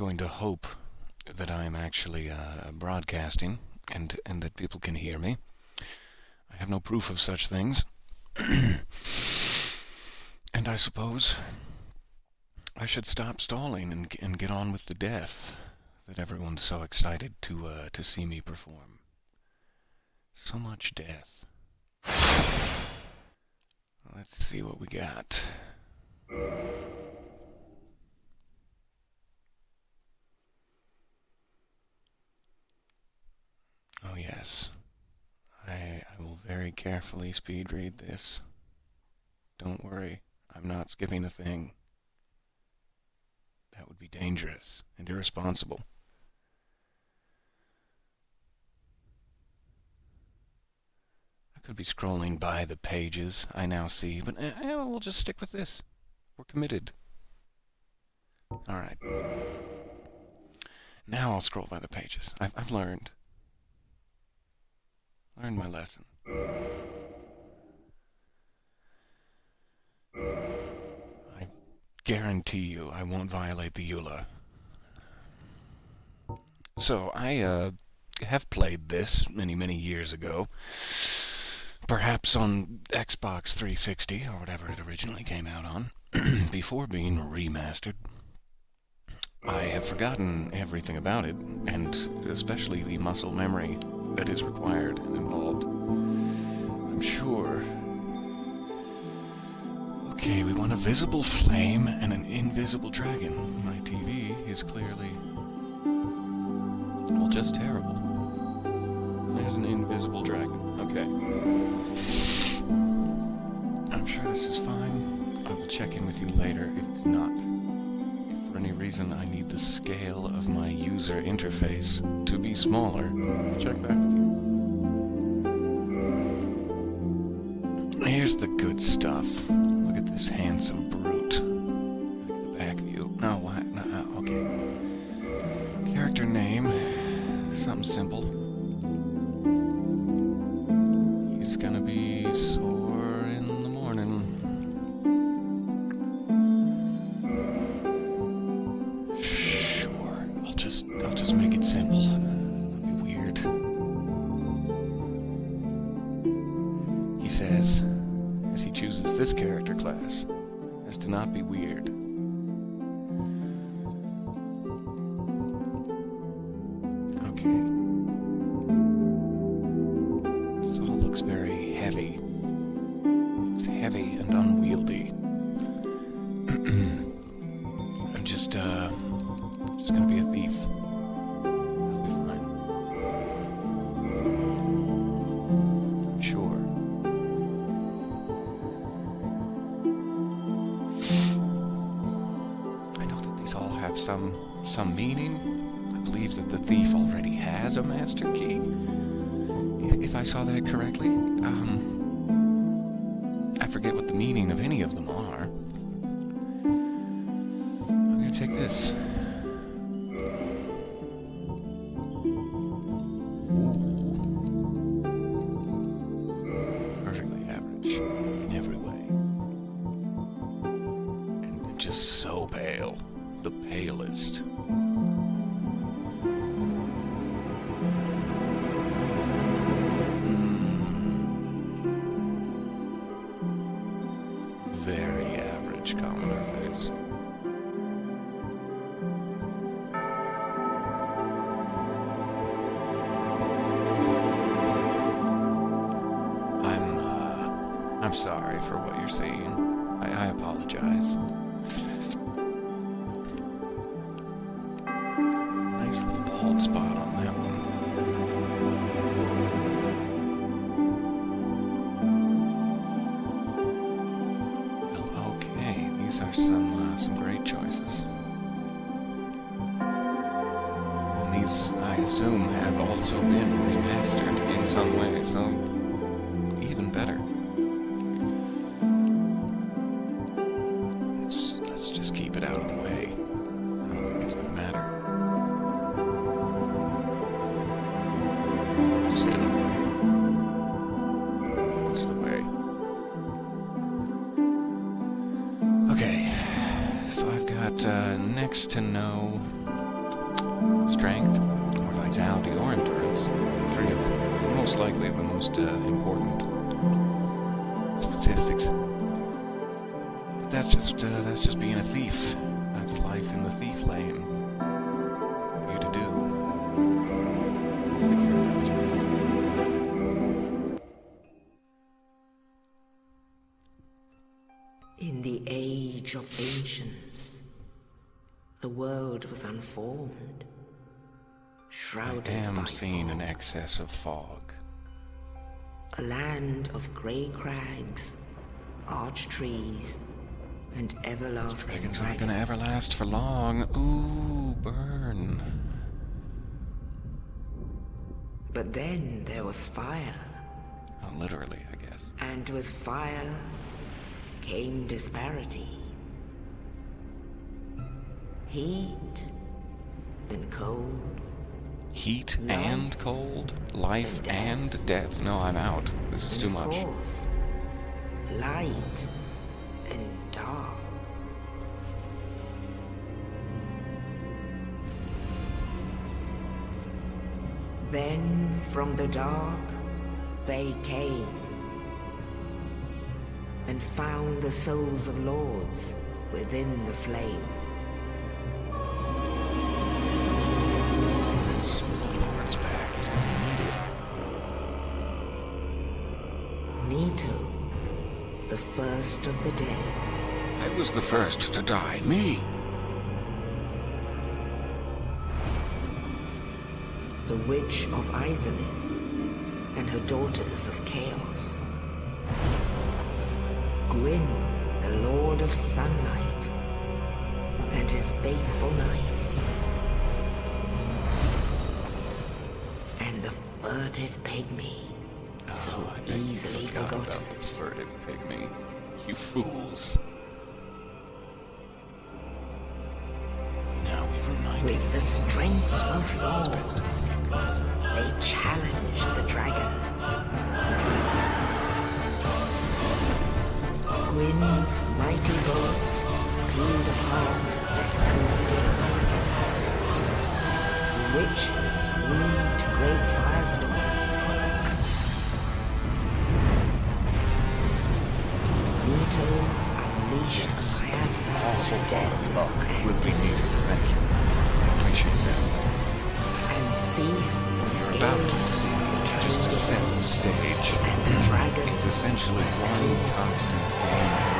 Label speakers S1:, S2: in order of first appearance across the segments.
S1: I'm going to hope that I am actually uh, broadcasting and and that people can hear me. I have no proof of such things. and I suppose I should stop stalling and and get on with the death that everyone's so excited to uh, to see me perform. So much death. Let's see what we got. Oh yes. I I will very carefully speed read this. Don't worry, I'm not skipping a thing. That would be dangerous and irresponsible. I could be scrolling by the pages I now see, but eh, eh, we'll just stick with this. We're committed. Alright. Now I'll scroll by the pages. I've, I've learned. Learned my lesson. I guarantee you I won't violate the EULA. So, I, uh, have played this many, many years ago. Perhaps on Xbox 360, or whatever it originally came out on, before being remastered. I have forgotten everything about it, and especially the muscle memory that is required and involved. I'm sure. Okay, we want a visible flame and an invisible dragon. My TV is clearly. Well, just terrible. There's an invisible dragon. Okay. I'm sure this is fine. I will check in with you later if it's not. If for any reason I need the scale of my user interface to be smaller, I'll check back with you. Here's the good stuff. Look at this handsome brute. Very average commoner face. I'm, uh, I'm sorry for what you're seeing. I, I apologize. Some way, so even better. Let's, let's just keep it out of the way. I don't think it's matter. That's the way. Okay, so I've got uh, next to no strength, likely the most uh, important statistics. But that's just uh, that's just being a thief. That's life in the thief lane. You to do. Figure it out.
S2: In the age of ancients, the world was unformed,
S1: I
S2: shrouded
S1: am seeing an excess of fog.
S2: A land of grey crags, arch trees, and everlasting
S1: Dragons aren't gonna
S2: dragons.
S1: ever last for long. Ooh, burn.
S2: But then there was fire,
S1: Oh, literally, I guess.
S2: and with fire came disparity. Heat and cold,
S1: Heat
S2: Light
S1: and cold, life
S2: and death.
S1: and death. No, I'm out. This is
S2: and
S1: too much.
S2: course, light and dark. Then from the dark they came and found the souls of lords within the flame. The first of the dead,
S1: I was the first to die. Me.
S2: the witch of Izalith, and her daughters of chaos. Gwyn, the lord of sunlight, and his faithful knights. And the furtive pygmy,
S1: Oh, I you
S2: easily
S1: forgot
S2: forgotten.
S1: about the furtive pygmy. You fools. Now we've reminded
S2: With the strength of lords, they challenged the dragons. Gwyn's mighty bolts peeled apart their stone skins. The witches wooed great firestorms. Nito unleashed a miasma
S1: awful
S2: of death
S1: luck be
S2: disease.
S1: Thank you. Appreciate that.
S2: and see
S1: You're about to see, just to set the stage,
S2: and the dragon
S1: is essentially one constant game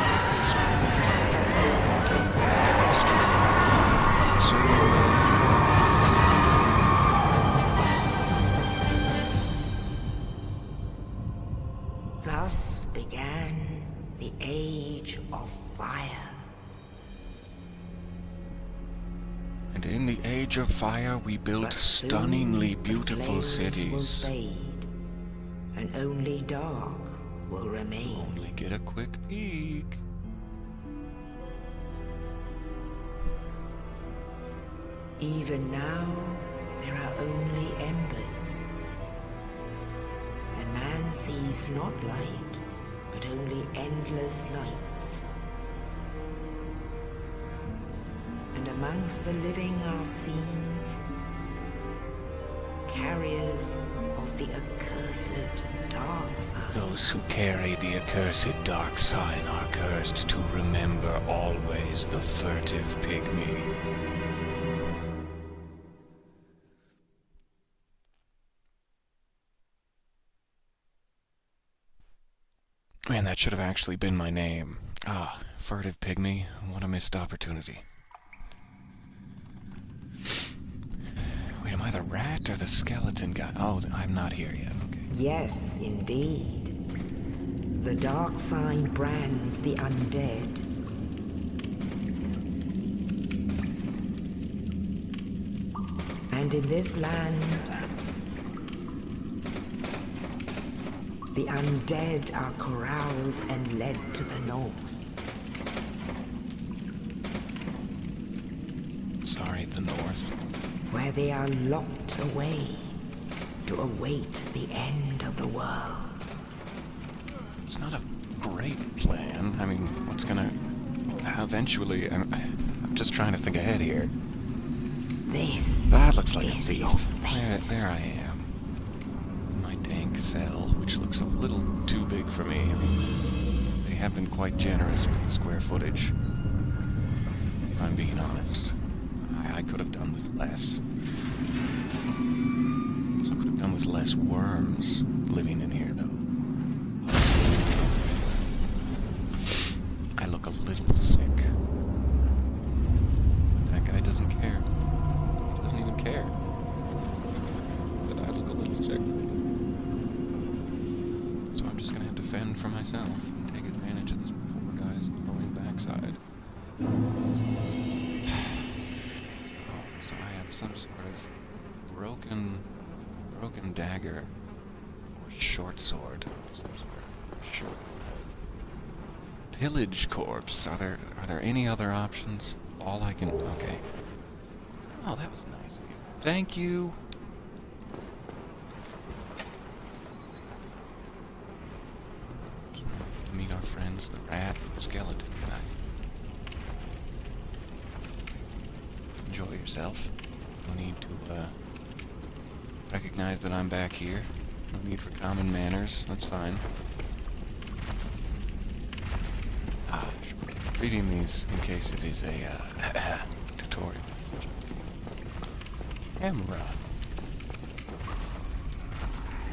S2: age of fire,
S1: we built stunningly beautiful cities.
S2: fade, and only dark will remain.
S1: Only get a quick peek.
S2: Even now, there are only embers. And man sees not light, but only endless lights. And amongst the living are seen carriers of the accursed dark sign.
S1: Those who carry the accursed dark sign are cursed to remember always the furtive pygmy. Man, that should have actually been my name. Ah, furtive pygmy. What a missed opportunity. Wait, am I the rat or the skeleton guy? Oh, I'm not here yet. Okay.
S2: Yes, indeed. The dark sign brands the undead. And in this land, the undead are corralled and led to the north.
S1: Sorry, the north.
S2: Where they are locked away to await the end of the world.
S1: It's not a great plan. I mean, what's gonna... Eventually, I'm, I'm just trying to think ahead here.
S2: This
S1: That looks like a thief. There, there I am. In my dank cell, which looks a little too big for me. I mean, they have been quite generous with the square footage. If I'm being honest. I, could have done with less. Also could have done with less worms living in here, though. I look a little some sort of broken, broken dagger or short sword. Some sort. Sure. Pillage corpse. Are there are there any other options? All I can. Okay. Oh, that was nice of you. Thank you. Meet our friends, the rat and skeleton tonight. Enjoy yourself. No need to uh, recognize that I'm back here. No need for common manners. That's fine. Ah, reading these in case it is a uh, tutorial. Camera.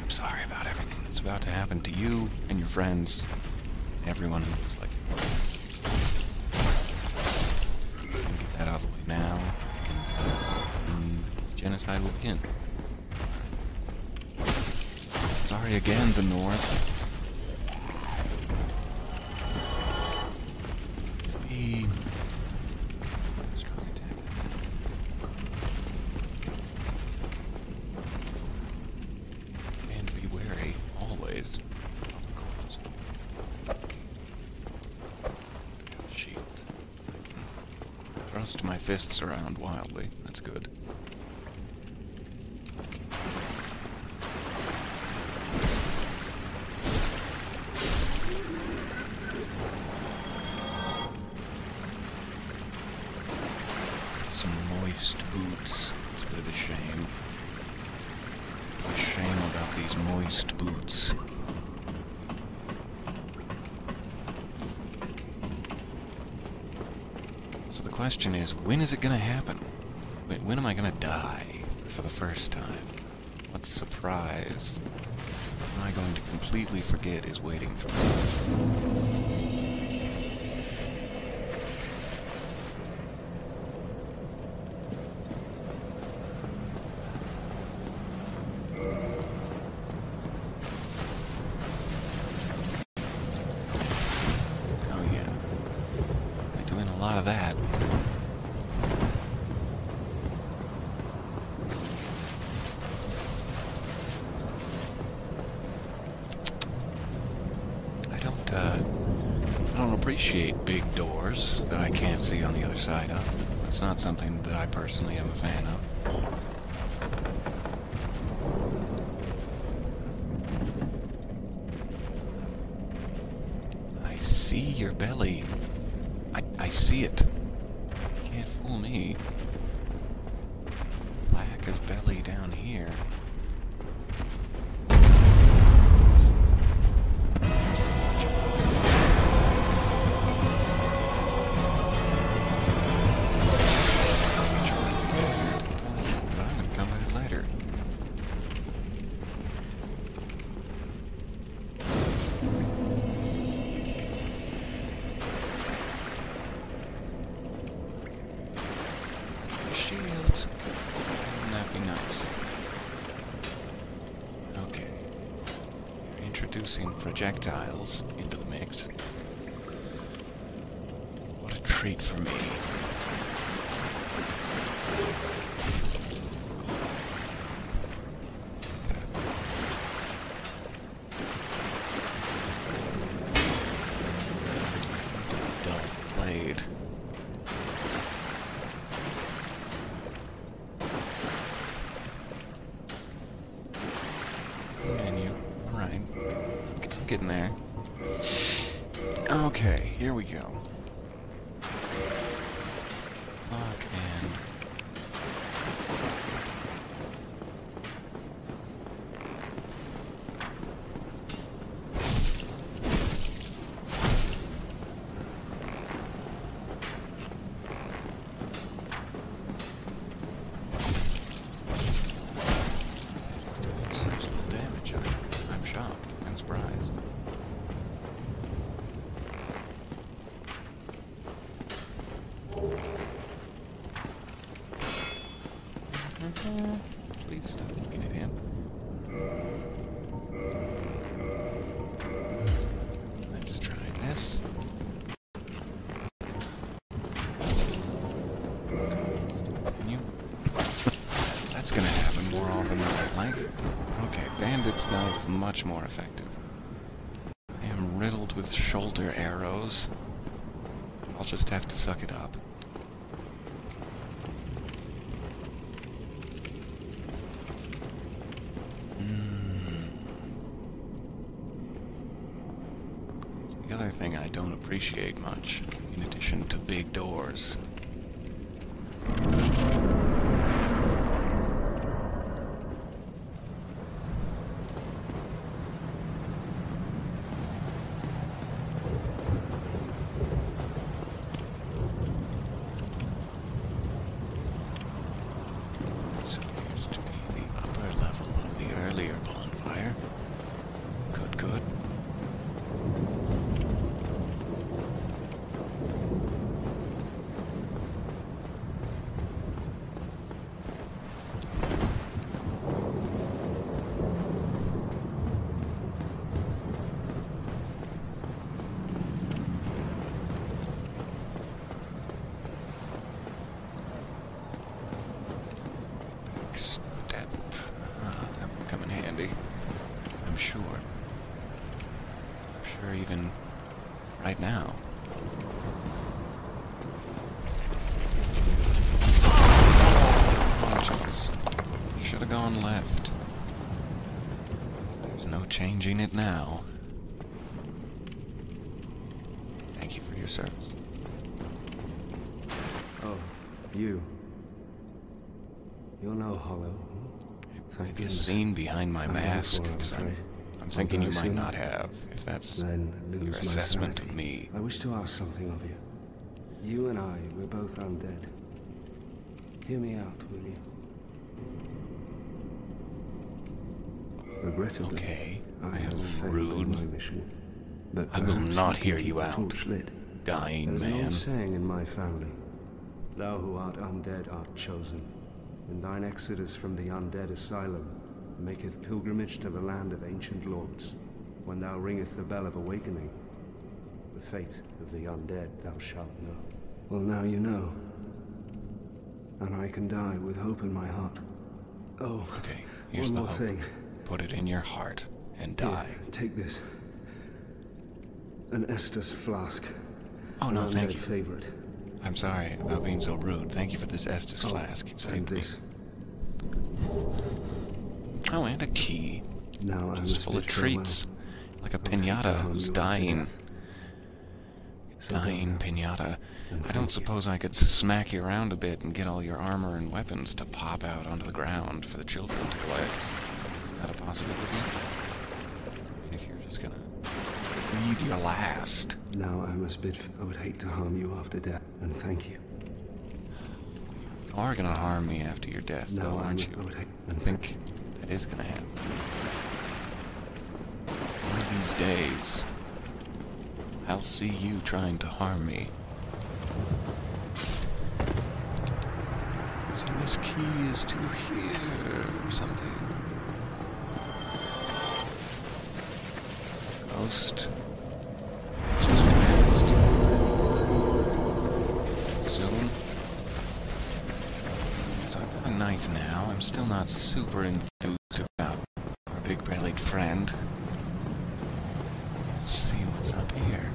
S1: I'm sorry about everything that's about to happen to you and your friends. Everyone who looks like you. Get that out of the way now. Genocide will begin. Sorry again, the North. Eh, Thrust my fists around wildly. That's good. Is, it gonna happen? When, when am I gonna die for the first time? What surprise am I going to completely forget is waiting for me? Projectiles much more effective. I am riddled with shoulder arrows. I'll just have to suck it up. Mm. The other thing I don't appreciate much, in addition to big doors. This appears to be the upper level of the earlier bonfire. Good, good. Step. Ah, that would come in handy. I'm sure. I'm sure even right now. Oh, jeez. Should have gone left. There's no changing it now. Thank you for your service.
S3: Oh, you. You're no hollow. Hmm?
S1: Have you seen behind my
S3: I
S1: mask?
S3: for, I'm
S1: I'm. Thinking you might not have, if that's your assessment of me.
S3: I wish to ask something of you. You and I, we're both undead. Hear me out, will you? Regrettably,
S1: Okay,
S3: I, have failed
S1: rude.
S3: my mission. But
S1: I will not hear you out. Dying
S3: There's an
S1: man.
S3: old saying in my family. Thou who art undead art chosen. And thine exodus from the undead asylum maketh pilgrimage to the land of ancient lords. When thou ringeth the bell of awakening, the fate of the undead thou shalt know. Well, now you know. And I can die with hope in my heart. Oh,
S1: Okay, here's
S3: one
S1: the
S3: more
S1: hope.
S3: thing.
S1: Put it in your heart and
S3: Here,
S1: die.
S3: take this. An Estus flask.
S1: Oh no,
S3: An
S1: thank you.
S3: favorite.
S1: I'm sorry about being so rude. Thank you for this Estus
S3: Oh,
S1: flask. Saved
S3: this.
S1: Oh, and a key.
S3: Now
S1: Just
S3: must
S1: full of treats. Like a
S3: I'll hate to
S1: pinata who's dying.
S3: So
S1: Dying pinata. I don't
S3: you.
S1: suppose I could smack you around a bit and get all your armor and weapons to pop out onto the ground for the children to collect. That a possibility? I if you're just gonna breathe your last.
S3: Now I must bid. I would hate to harm you after death, and thank you.
S1: You are gonna harm me after your death,
S3: Now
S1: though,
S3: I
S1: aren't
S3: would,
S1: you?
S3: I would hate.
S1: I think that is gonna happen. One of these days, I'll see you trying to harm me. So this key is to here or something. Just rest. Soon. So I've got a knife now. I'm still not super enthused about our big-bellied friend. Let's see what's up here.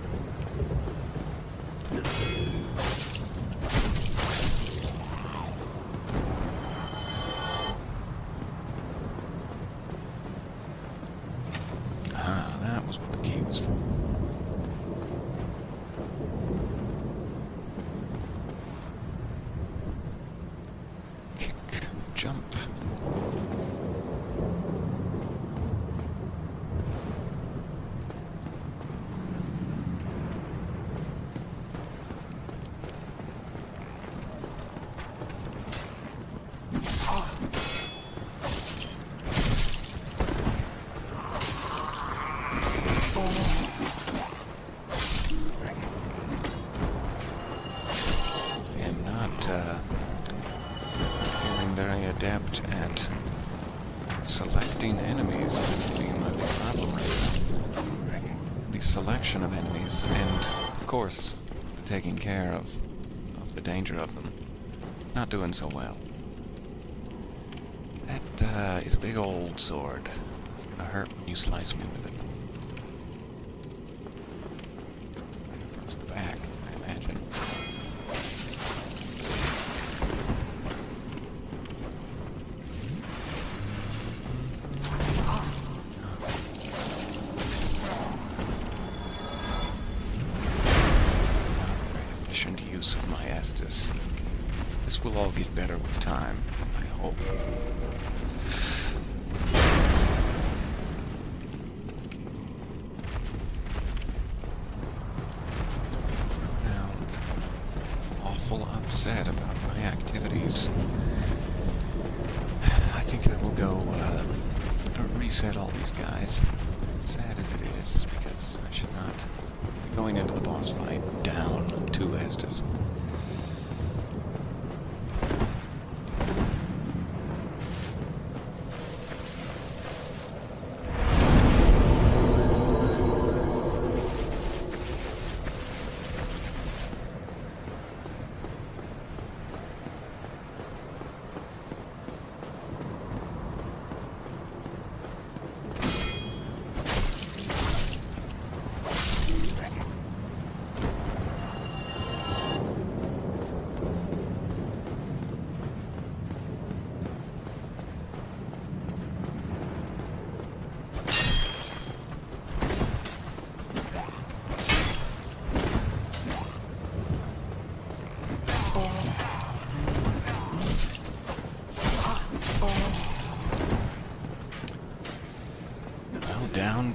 S1: This will all get better with time, I hope.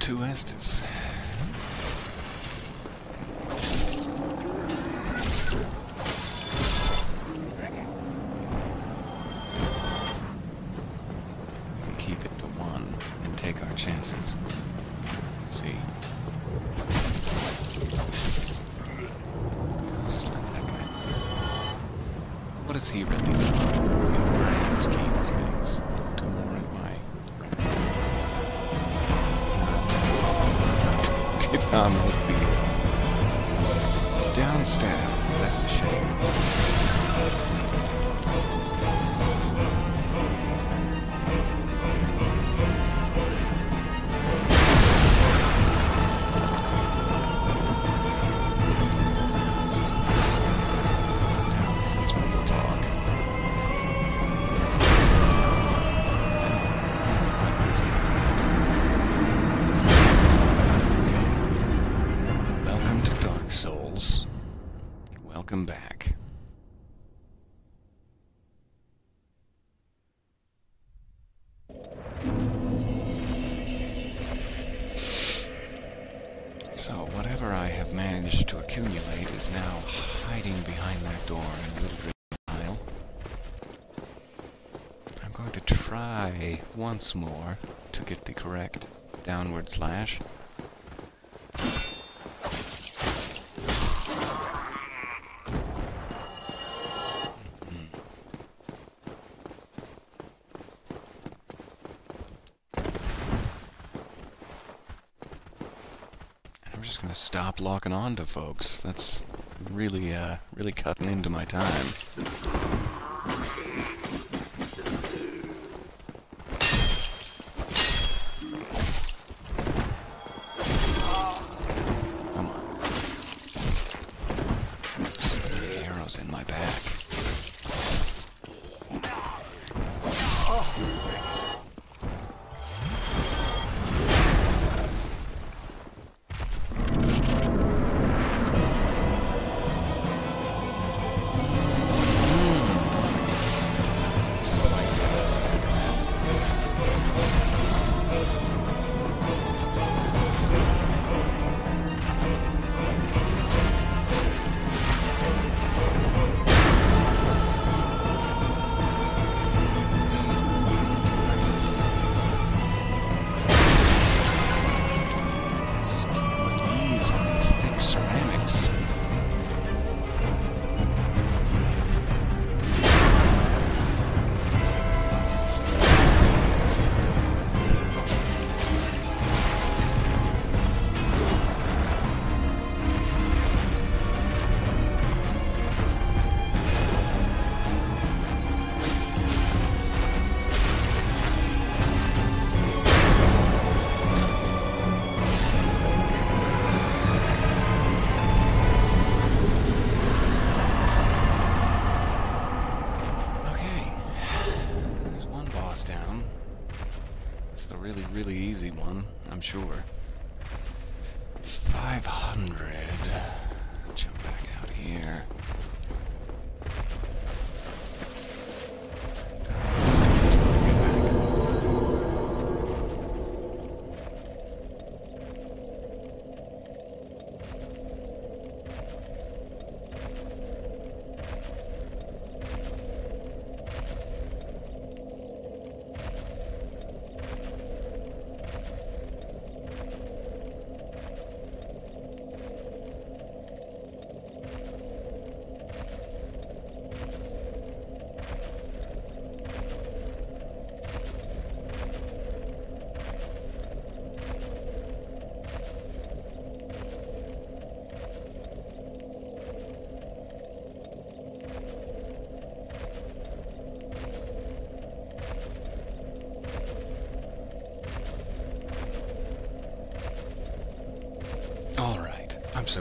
S1: two instances. once more to get the correct downward slash. stop locking on to folks. That's really, uh, really cutting into my time.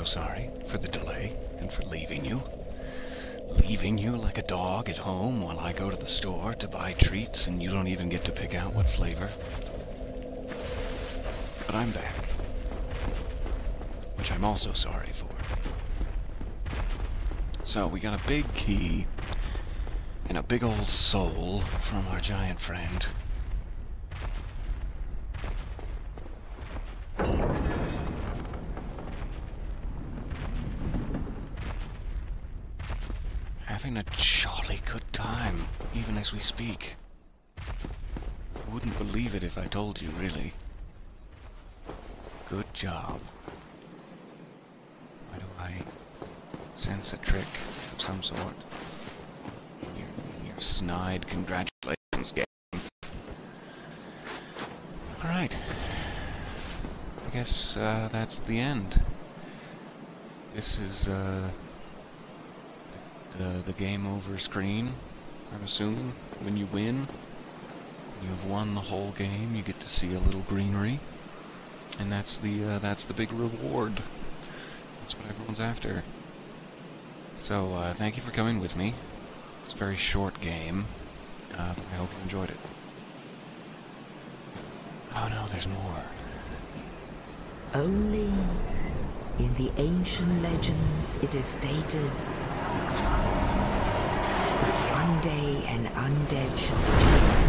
S1: Sorry for the delay and for leaving you. Leaving you like a dog at home while I go to the store to buy treats and you don't even get to pick out what flavor. But I'm back. Which I'm also sorry for. So, we got a big key and a big old soul from our giant friend. Having a jolly good time, even as we speak. I wouldn't believe it if I told you, really. Good job. Why do I sense a trick of some sort? In your, in your snide congratulations game. Alright. I guess uh, the end. This is uh, the, the game over screen, I'm assuming. When you win, you have won the whole game, you get to see a little greenery. And that's the uh, that's the big reward. That's what everyone's after. So uh, thank you for coming with me. It's a very short game. Uh, I hope you enjoyed it. Oh no, there's more.
S2: Only in the ancient legends it is stated that one day an undead shall be chosen.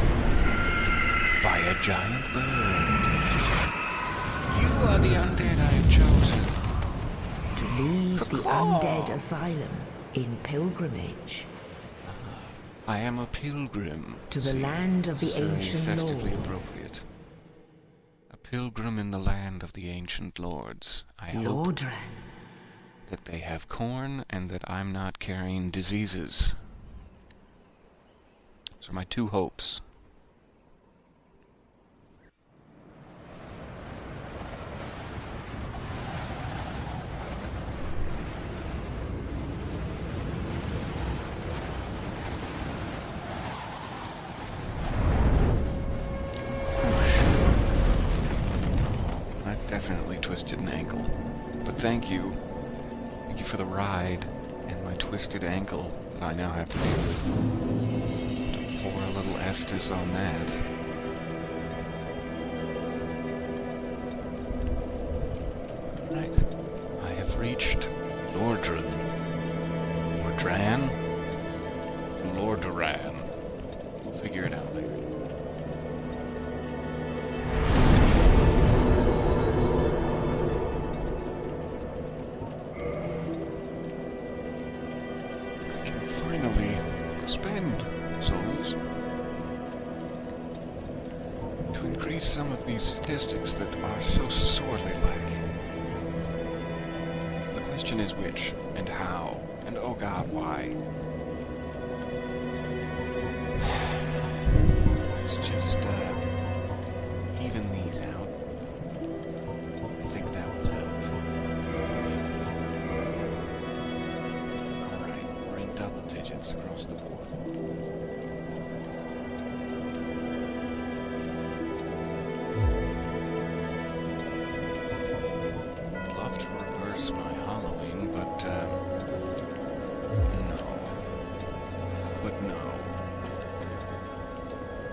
S1: By a giant bird. You are the undead I have chosen.
S2: to leave the undead asylum in pilgrimage uh,
S1: I am a pilgrim.
S2: To the land of the ancient lords.
S1: Pilgrim in the land of the ancient lords. I hope that they have corn and that I'm not carrying diseases. Those are my two hopes. Across the board. I'd love to reverse my Halloween, but, uh, no. But no.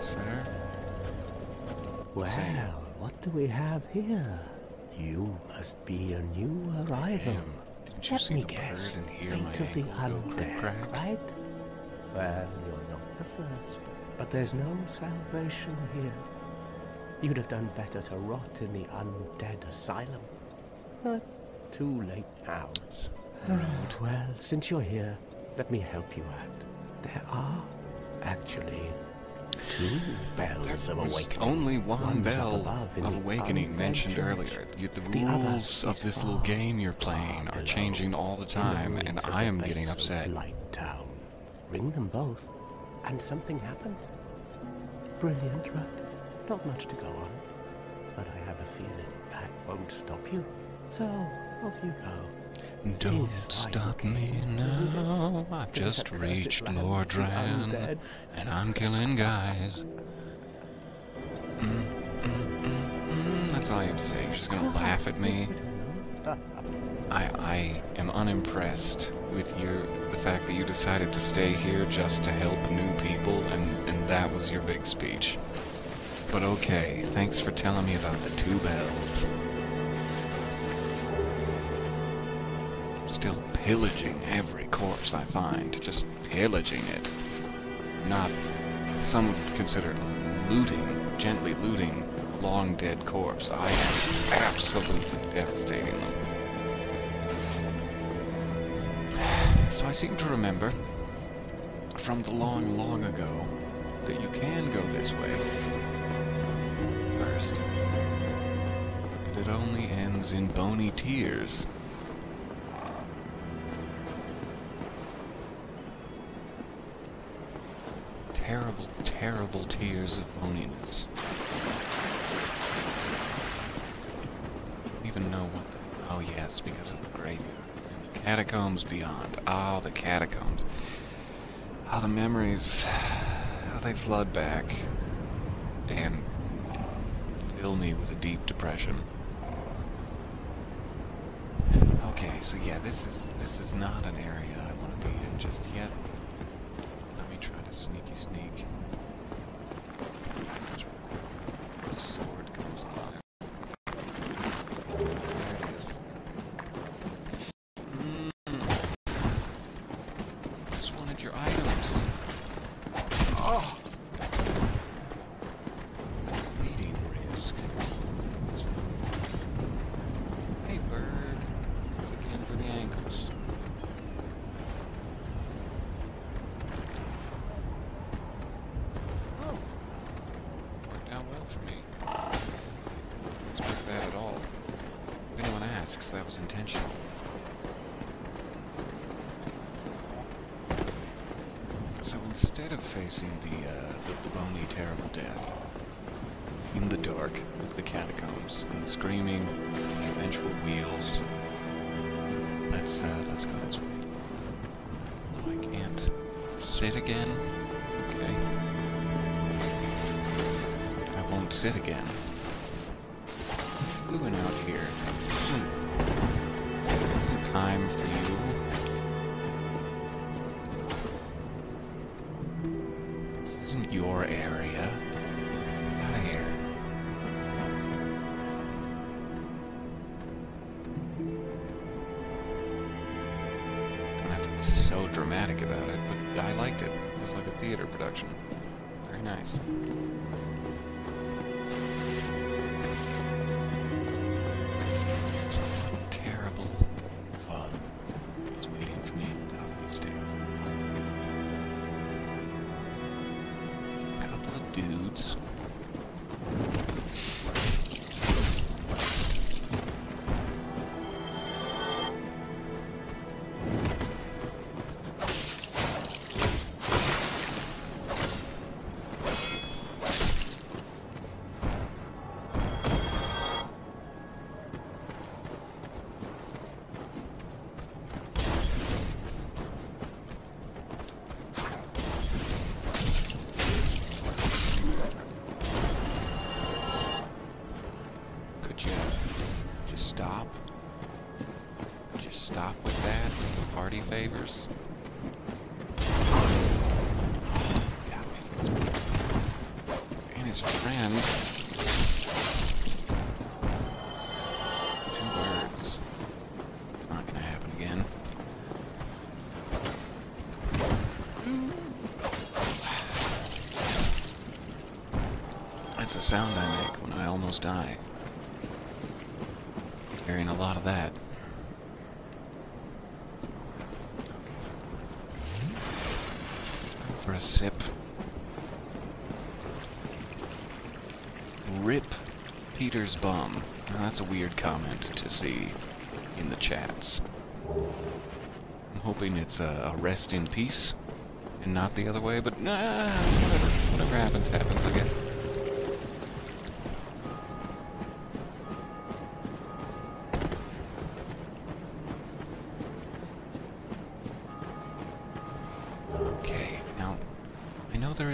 S1: Sir?
S4: Well, what do we have here? You must be a new arrival.
S1: Didn't you
S4: Let
S1: see
S4: me
S1: the
S4: guess.
S1: bird and hear
S4: Fate
S1: my
S4: of the undead,
S1: crack-crack?
S4: right? Well, you're not the first. But there's no salvation here. You'd have done better to rot in the undead asylum. But too late now. Well, since you're here, let me help you out. There are actually two bells of awakening.
S1: only one
S4: One's
S1: bell of awakening mentioned earlier. You, the,
S4: The
S1: rules of this little game you're playing are changing all the
S4: in the
S1: time, and I am getting upset.
S4: Blight Town. Ring them both, and something happens. Brilliant, right? Not much to go on, but I have a feeling that won't stop you. So off you go.
S1: Don't stop me now. I've just reached Lordran, and I'm killing guys. Mm, mm, mm. That's all you have to say. You're just gonna laugh at me. I I am unimpressed with your the fact that you decided to stay here just to help new people, and and that was your big speech. But okay, thanks for telling me about the two bells. Still pillaging every corpse I find, just pillaging it. Not, some would consider looting, gently looting long dead corpse. I am absolutely devastating them. So I seem to remember from the long, long ago that you can go this way first. But it only ends in bony tears. Terrible, terrible tears of boniness. Even know what the... Oh yes, because of the graveyard. And the catacombs beyond. Ah, the catacombs. Ah, the memories. How they flood back. And fill me with a deep depression. Okay, so yeah, this is this is not an area I want to be in just yet. Sound I make when I almost die. Hearing a lot of that. For a sip. Rip Peter's bum. Now, that's a weird comment to see in the chats. I'm hoping it's a, a rest in peace and not the other way, but nah, whatever. Whatever happens, happens, I guess.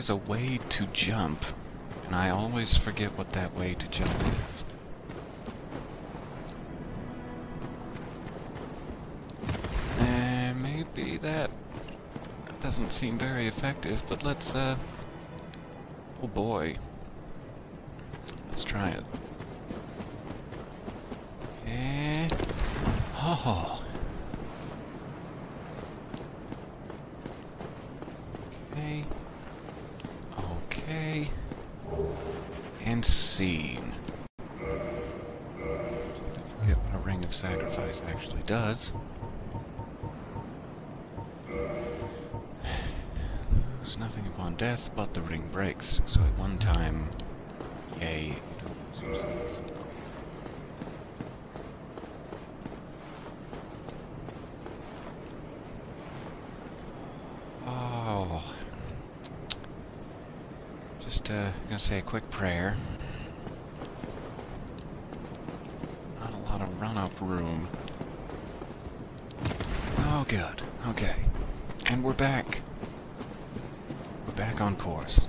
S1: Is a way to jump, and I always forget what that way to jump is. Eh, maybe that doesn't seem very effective, but let's, uh... Oh boy. Let's try it. Okay. Oh. Okay. Okay. And scene. Don't forget what a ring of sacrifice actually does. Lose nothing upon death, but the ring breaks. So at one time, yay. Oh. Just uh, gonna say a quick prayer. Not a lot of run-up room. Oh, good. Okay. And we're back. We're back on course.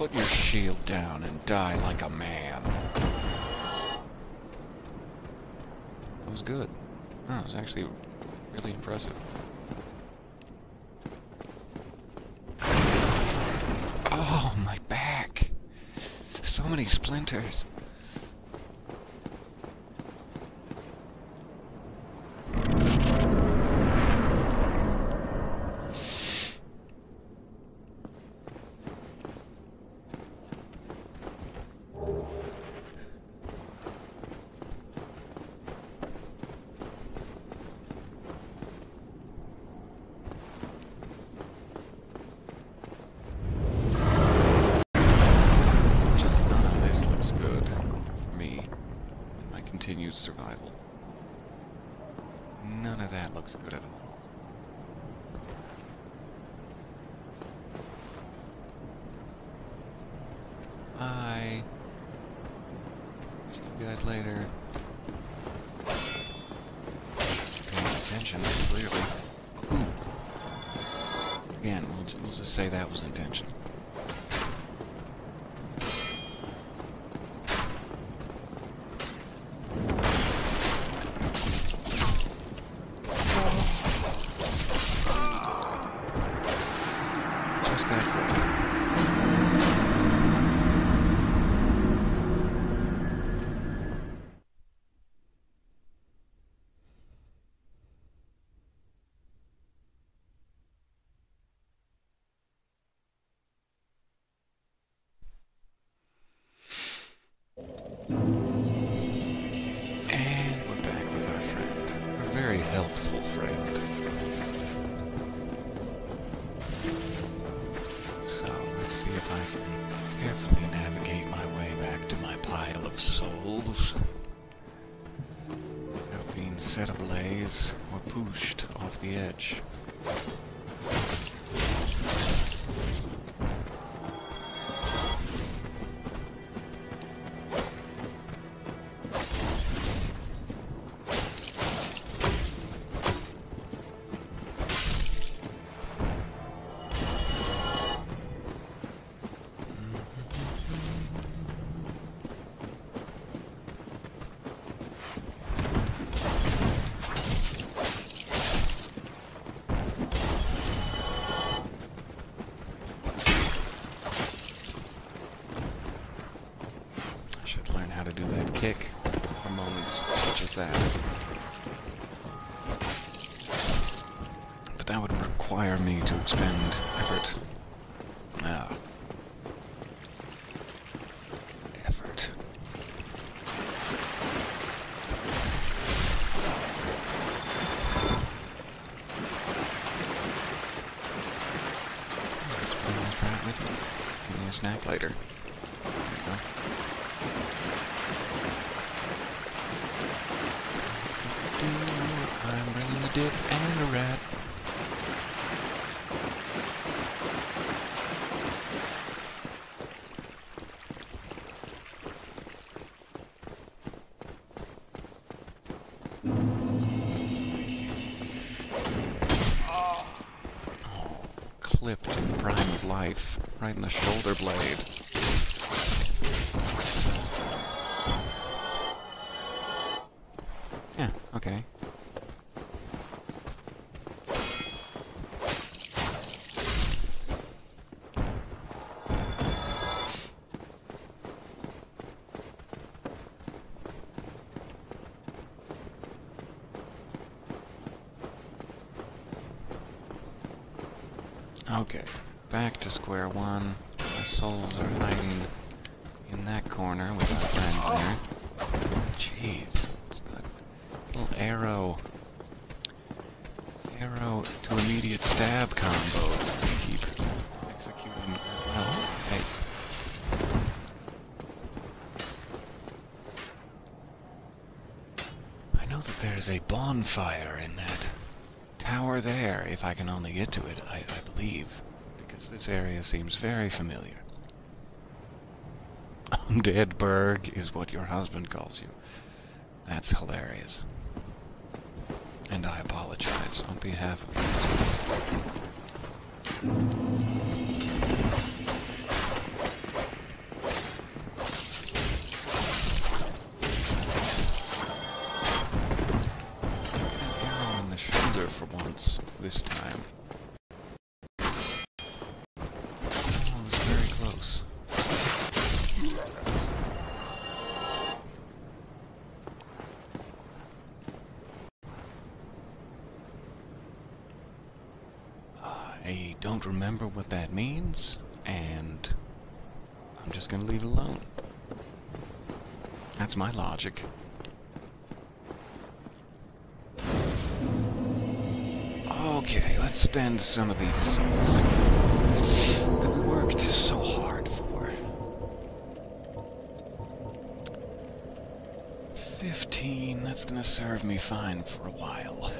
S1: Put your shield down and die like a man. That was good. That was actually really impressive. Oh, my back. So many splinters. Snack later. Okay, back to square one. My souls are hiding in that corner with my friend there. Jeez, it's that little arrow, arrow to immediate stab combo I keep executing. Oh, hey. I know that there's a bonfire in that tower there, if I can only get to it, I, I believe, because this area seems very familiar. Undead Burg is what your husband calls you. That's hilarious. And I apologize on behalf of you. Okay, let's spend some of these souls that we worked so hard for. Fifteen, that's gonna serve me fine for a while.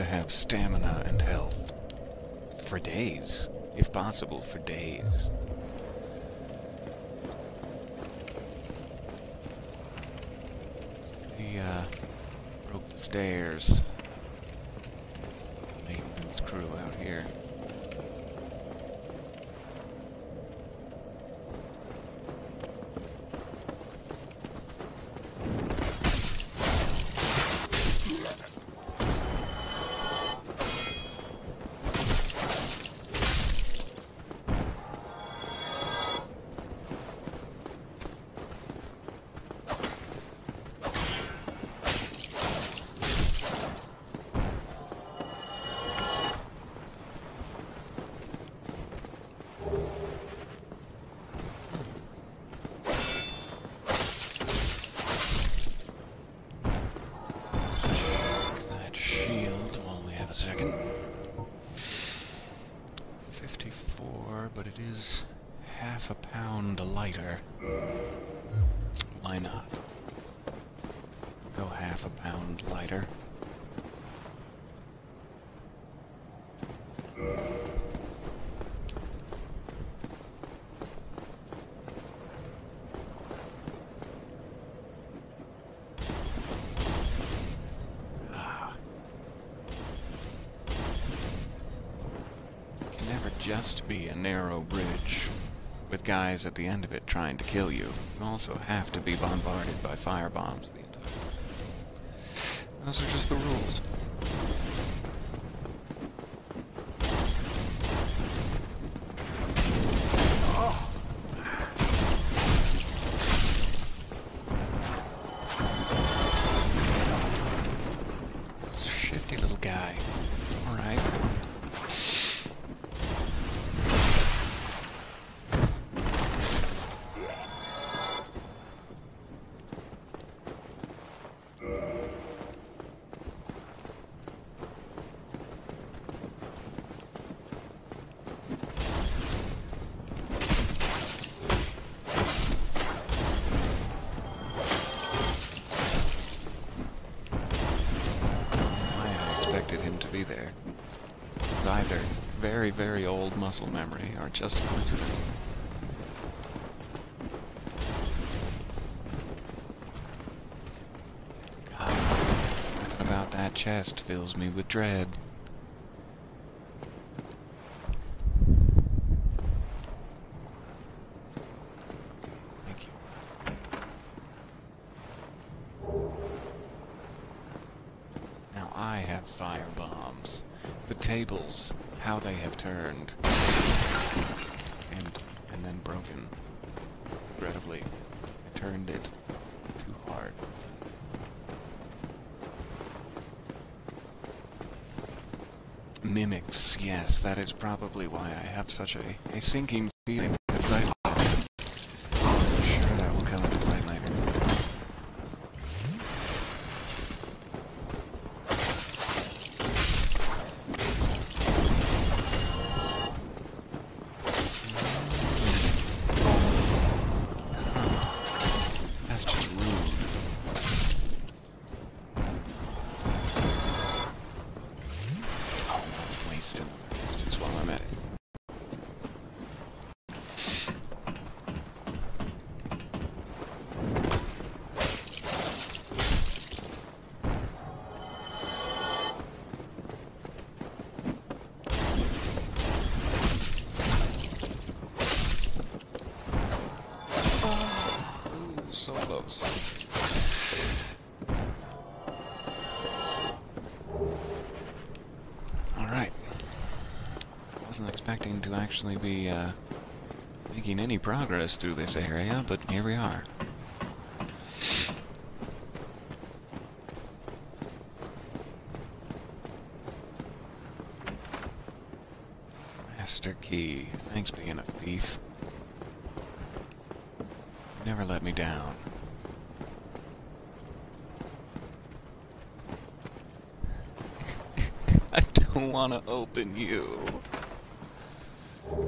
S1: To have stamina and health. For days. If possible, for days. He, uh, broke the stairs. Guys at the end of it trying to kill you. You also have to be bombarded by firebombs the entire time. Those are just the rules. Muscle memory or just a coincidence. Ah, something about that chest fills me with dread. Now I have fire bombs. The tables, how they have turned. And and then broken. Regrettably, I turned it too hard. Mimics, yes, that is probably why I have such a, a sinking feeling. Actually be, uh, making any progress through this area, but here we are. Master Key. Thanks being a thief. Never let me down. I don't want to open you. Trying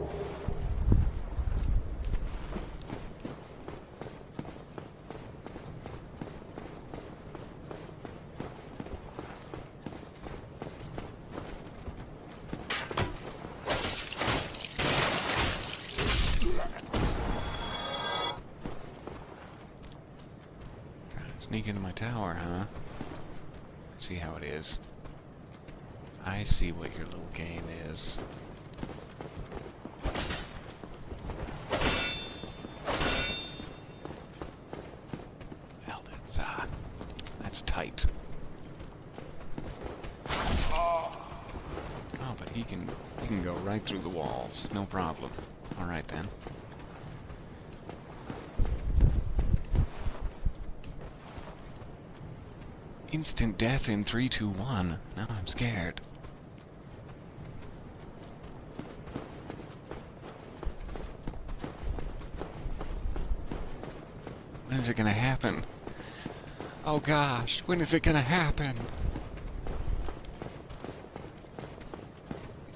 S1: to sneak into my tower, huh? Let's see how it is. I see game is. Well, that's, uh, that's tight. Oh, but he can, he can go right through the walls. No problem. Alright then. Instant death in 3, 2, 1. Now I'm scared. When is it gonna happen? Oh gosh, when is it gonna happen?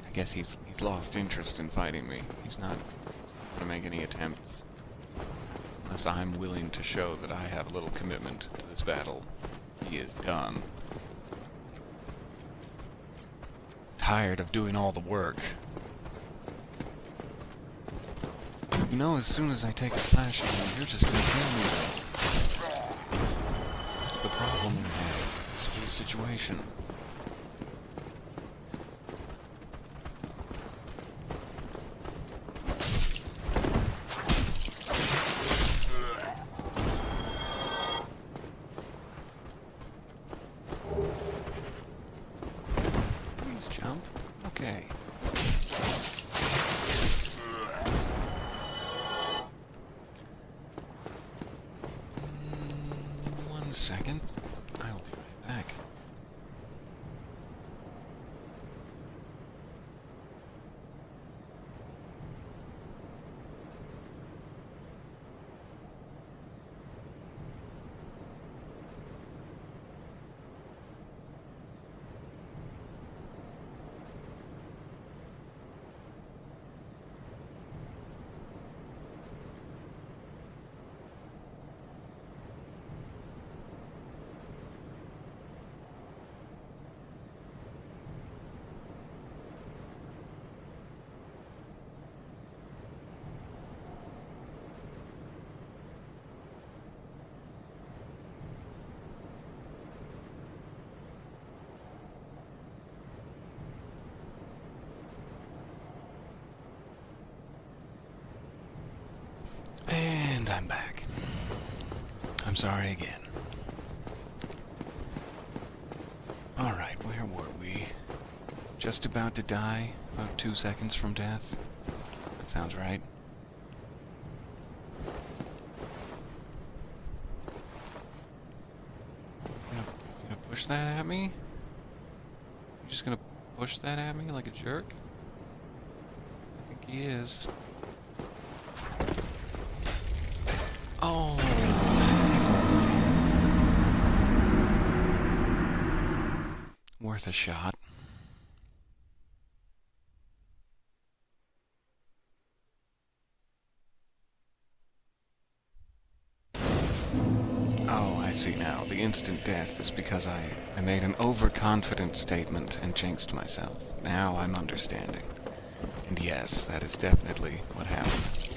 S1: I guess he's he's lost interest in fighting me. He's not to make any attempts. Unless I'm willing to show that I have a little commitment to this battle. He is done. Tired of doing all the work. You know, as soon as I take a slash at you, you're just gonna kill me. That's the problem we have. This whole situation. Please jump. Okay. Mm, One second. I'll be right back. And I'm back. Sorry again. Alright, where were we? Just about to die? About two seconds from death? That sounds right. You gonna, gonna push that at me? You just gonna push that at me like a jerk? I think he is. Oh. A shot. Oh, I see now. The instant death is because I, I made an overconfident statement and jinxed myself. Now I'm understanding. And yes, that is definitely what happened.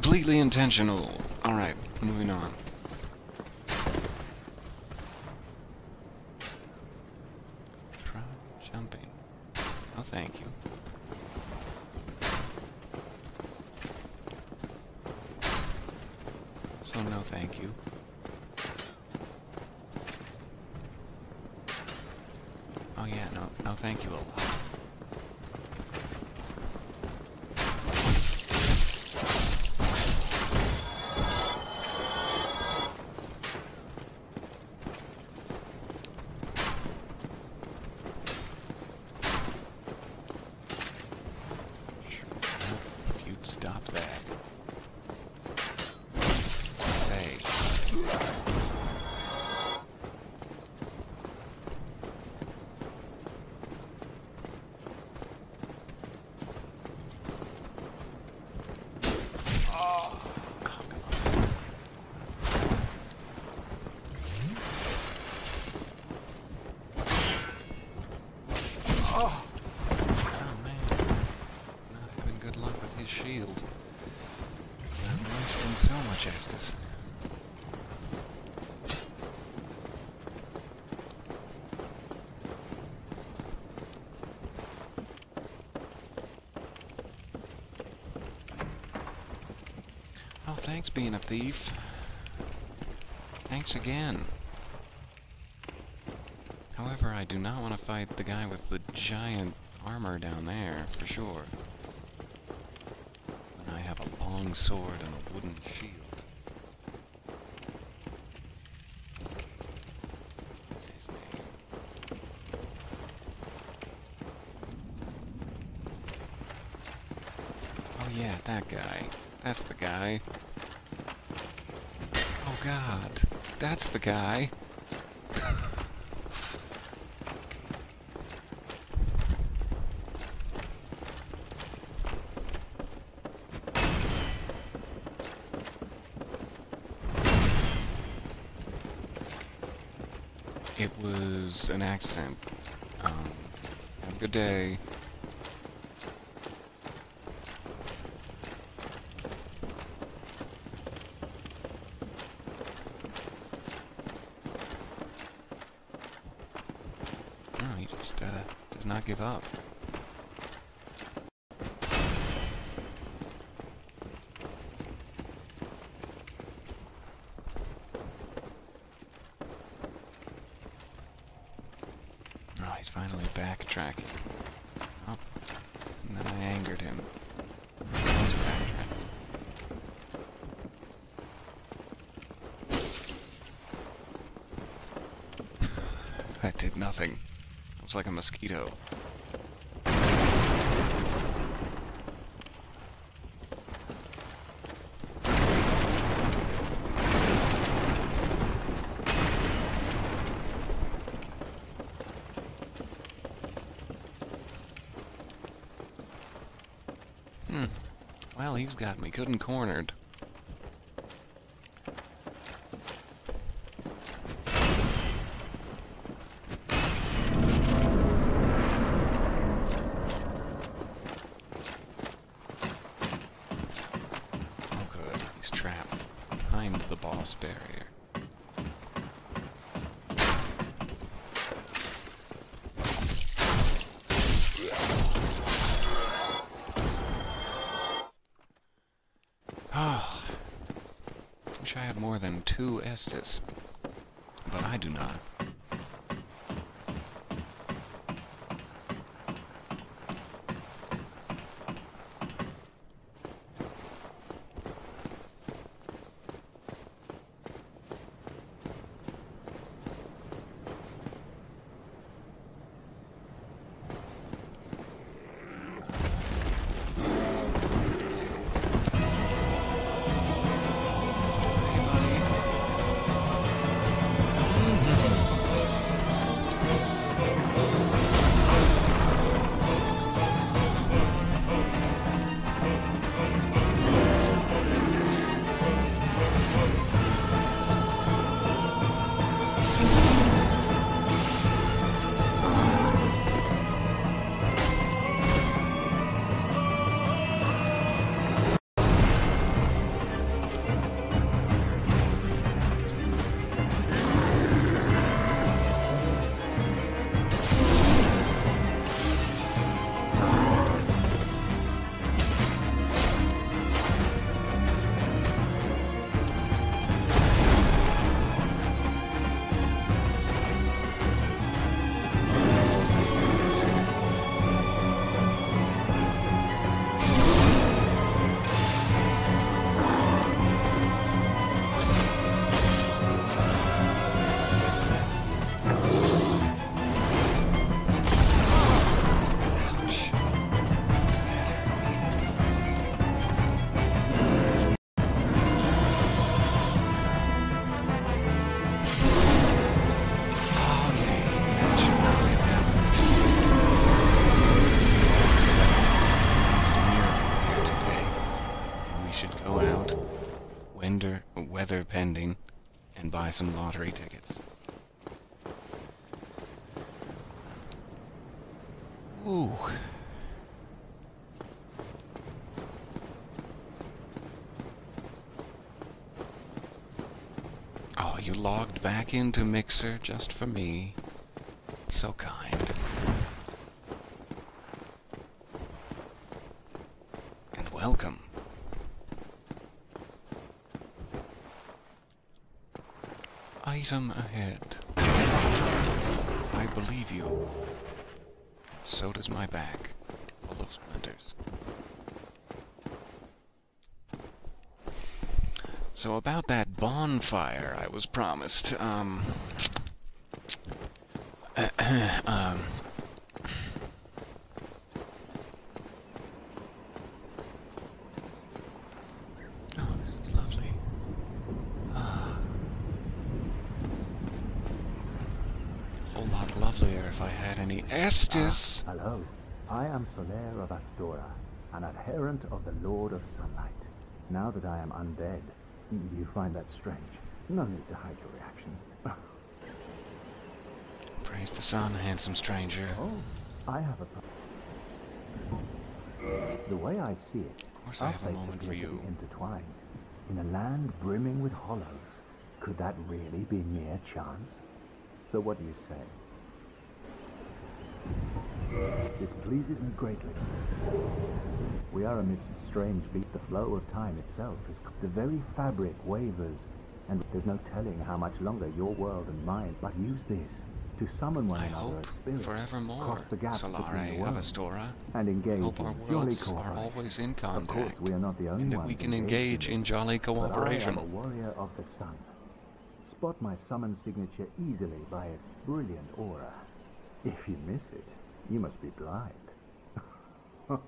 S1: Completely intentional. Alright, moving on. Try jumping. Oh, thank you. So, no thank you. Oh yeah, no, no thank you a lot. If you'd stop that. Say. Oh man, not having good luck with his shield. I'm wasting so much Estus. Oh, thanks being a thief. Thanks again. However, I do not want to fight the guy with the giant armor down there, for sure. When I have a long sword and a wooden shield. Oh yeah, that guy. That's the guy. God, that's the guy. It was an accident. Um, have a good day. No, he just uh, does not give up. Oh, he's finally backtracking. Oh, and then I angered him. He's backtracking. that did nothing. It was like a mosquito. Hmm. Well, he's got me good and cornered. Oh good, he's trapped behind the boss barrier. Ah. Wish I had more than But I do not. Some lottery tickets. Ooh. Oh, you logged back into Mixer just for me. So kind. And welcome. Ahead. I believe you. And so does my back, full of splinters. So about that bonfire I was promised, um... um... Oh, this is lovely. Ah. A whole lot lovelier if I had any Estus.
S5: Ah, hello. I am Solaire of Astora, an adherent of the Lord of Sunlight. Now that I am undead, you find that strange. No need to hide your reaction.
S1: Praise the sun, handsome stranger.
S5: oh, I have a pro- The way I see it,
S1: Of course I
S5: our
S1: have a
S5: fates
S1: moment for you.
S5: intertwined. In a land brimming with hollows, could that really be mere chance? So what do you say? This pleases me greatly. We are amidst a strange beat. The flow of time itself is the very fabric wavers, and there's no telling how much longer your world and mine. But use this to summon one
S1: I
S5: another
S1: hope
S5: as spirits,
S1: forevermore,
S5: cross the gap between Solaire
S1: of
S5: and engage
S1: Hope our worlds are
S5: cooperation.
S1: always in contact,
S5: we are not the only
S1: and that we can engage
S5: in
S1: jolly
S5: But I am a
S1: cooperation.
S5: warrior of the sun. Spot my summon signature easily by its brilliant aura. If you miss it, you must be blind.
S1: All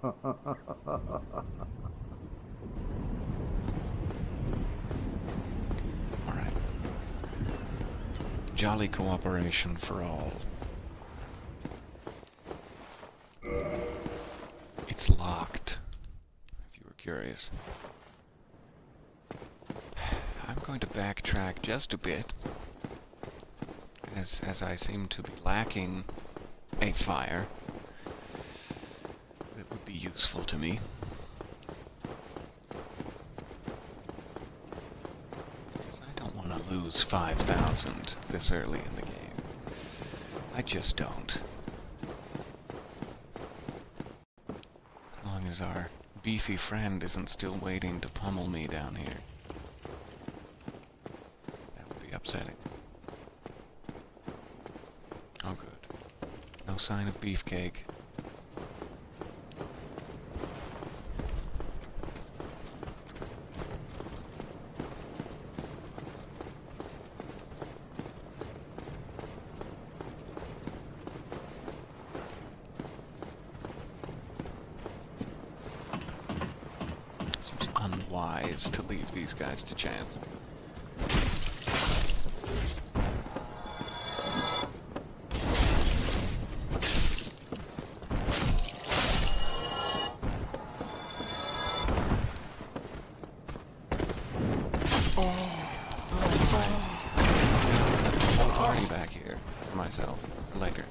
S1: right. Jolly cooperation for all. It's locked, if you were curious. I'm going to backtrack just a bit, as, as I seem to be lacking a fire that would be useful to me. I don't want to lose 5,000 this early in the game. I just don't. As long as our beefy friend isn't still waiting to pummel me down here. That would be upsetting. Oh good. No sign of beefcake. Seems unwise to leave these guys to chance. Later.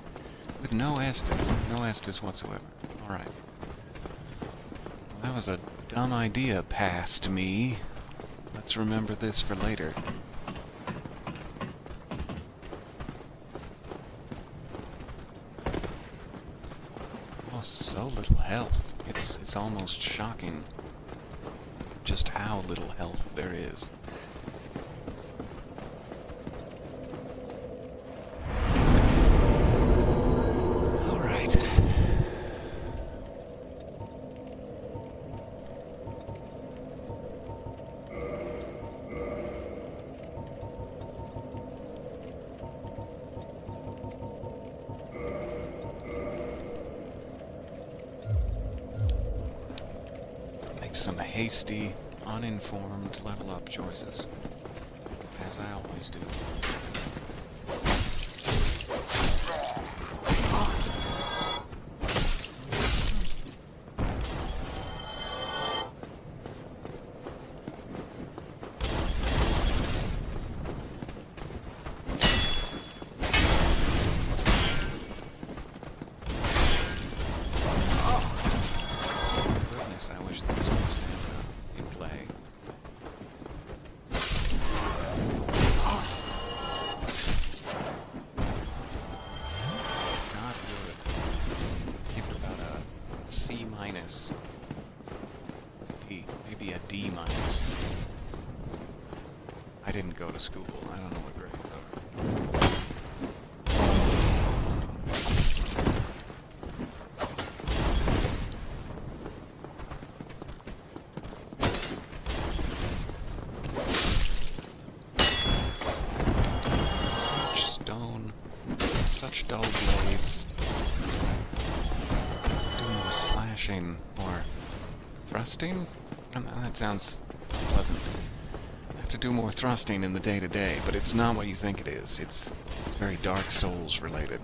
S1: With no Estus. No Estus whatsoever. Alright. Well, that was a dumb idea past me. Let's remember this for later. Oh, so little health. It's it's almost shocking just how little health there is. Uninformed level up choices. As I always do. Thrusting? That sounds pleasant. I have to do more thrusting in the day to day, but it's not what you think it is. It's, it's very Dark Souls related.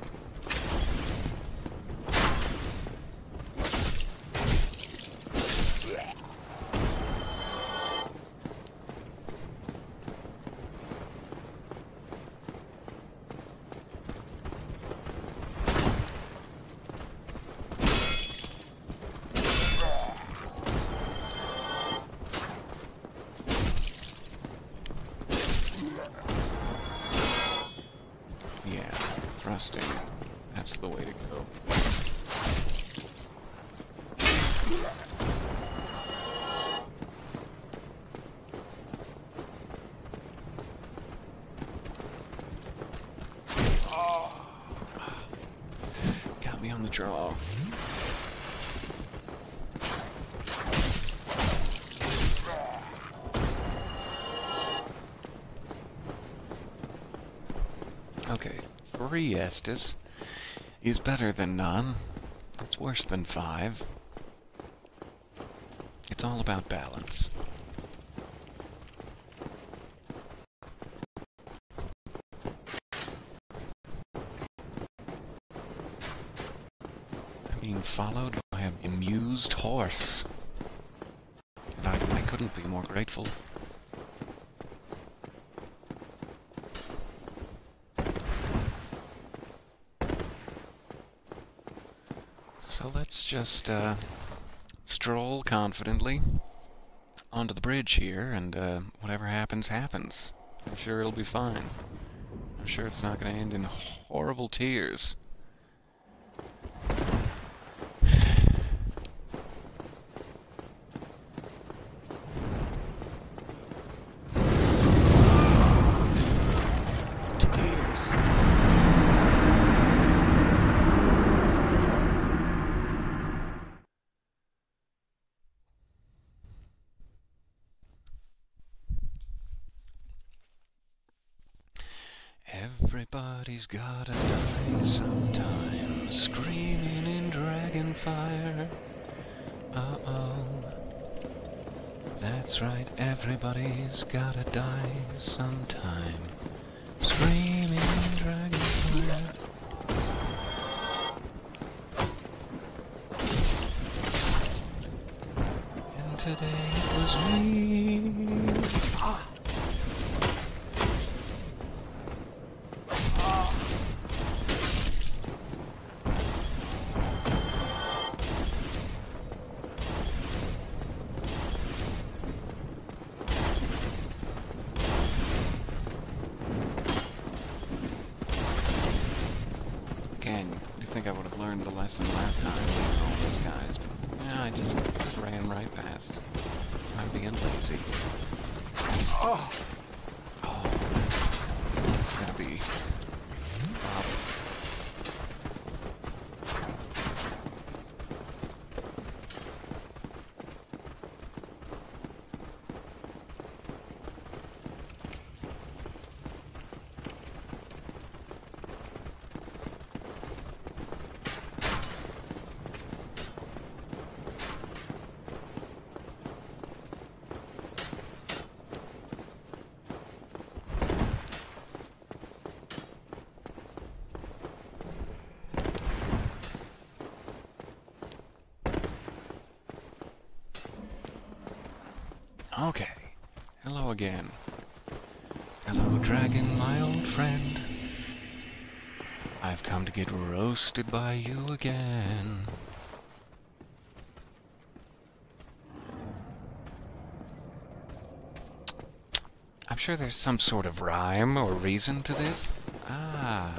S1: Estus is better than none. It's worse than five. It's all about balance. I'm being followed by a bemused horse. And I, I couldn't be more grateful. So let's just uh, stroll confidently onto the bridge here, and uh, whatever happens, happens. I'm sure it'll be fine. I'm sure it's not going to end in horrible tears. Tears. Everybody's gotta die sometime, screaming in dragon fire. Uh oh. That's right, everybody's gotta die sometime, screaming in dragon fire. And today it was me. Again, you think I would have learned the lesson last time with all those guys, but yeah, I just ran right past. I'm being lazy. Oh, oh, that's gonna be. a problem. Okay. Hello again. Hello, dragon, my old friend. I've come to get roasted by you again. I'm sure there's some sort of rhyme or reason to this. Ah.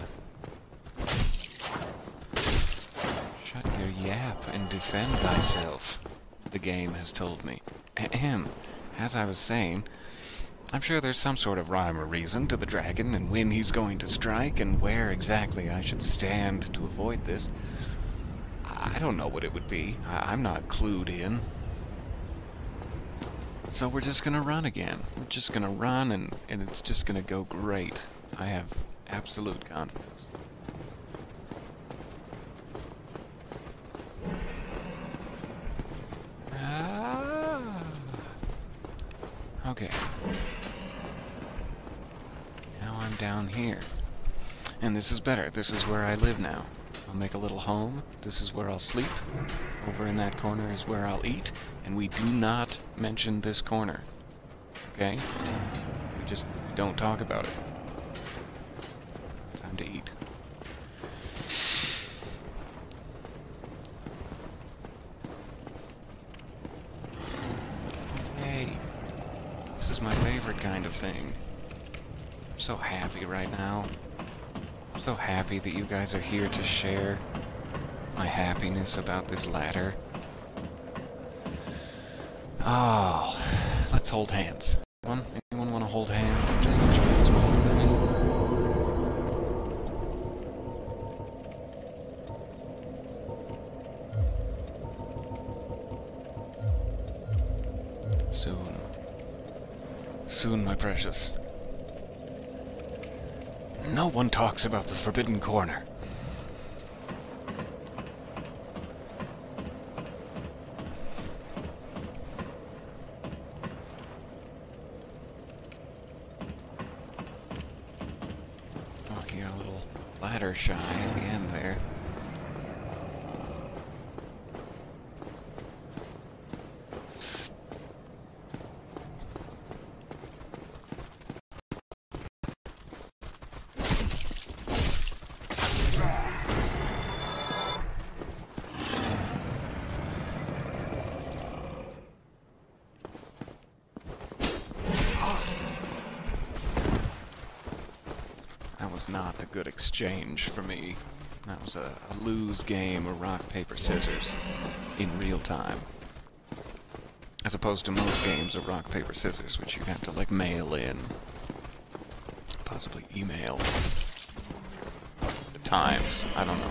S1: Shut your yap and defend thyself, the game has told me. Ahem. As I was saying, I'm sure there's some sort of rhyme or reason to the dragon and when he's going to strike and where exactly I should stand to avoid this. I don't know what it would be. I I'm not clued in. So we're just gonna run again. We're just gonna run and, and it's just gonna go great. I have absolute confidence. This is better. This is where I live now. I'll make a little home. This is where I'll sleep. Over in that corner is where I'll eat. And we do not mention this corner. Okay? We just don't talk about it. Time to eat. Hey, this is my favorite kind of thing. I'm so happy right now. I'm so happy that you guys are here to share my happiness about this ladder. Oh, let's hold hands. Anyone, anyone want to hold hands and just enjoy this moment? I mean, Soon. Soon, my precious. One talks about the Forbidden Corner. Not a good exchange for me. That was a, a lose game of rock, paper, scissors in real time. As opposed to most games of rock, paper, scissors, which you have to like mail in. Possibly email. Times. I don't know.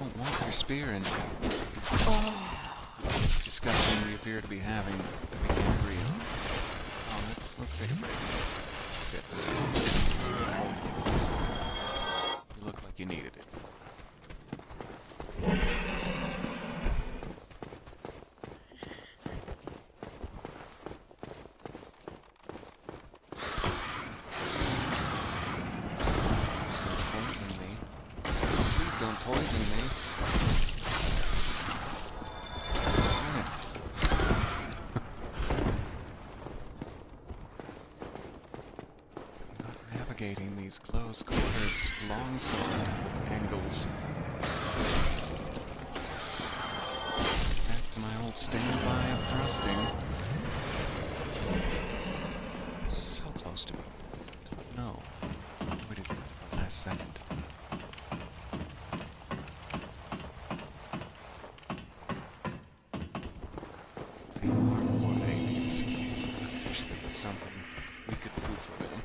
S1: Won't want your spear in there. Oh. Appear to be having that we can't on. Oh, um, let's let's take a break. Sit. You look like you needed it. Close quarters, longsword angles. Back to my old standby of thrusting. So close to being poisoned. No. Avoided it at the last second. They are more babies. I wish there was something we could do for them.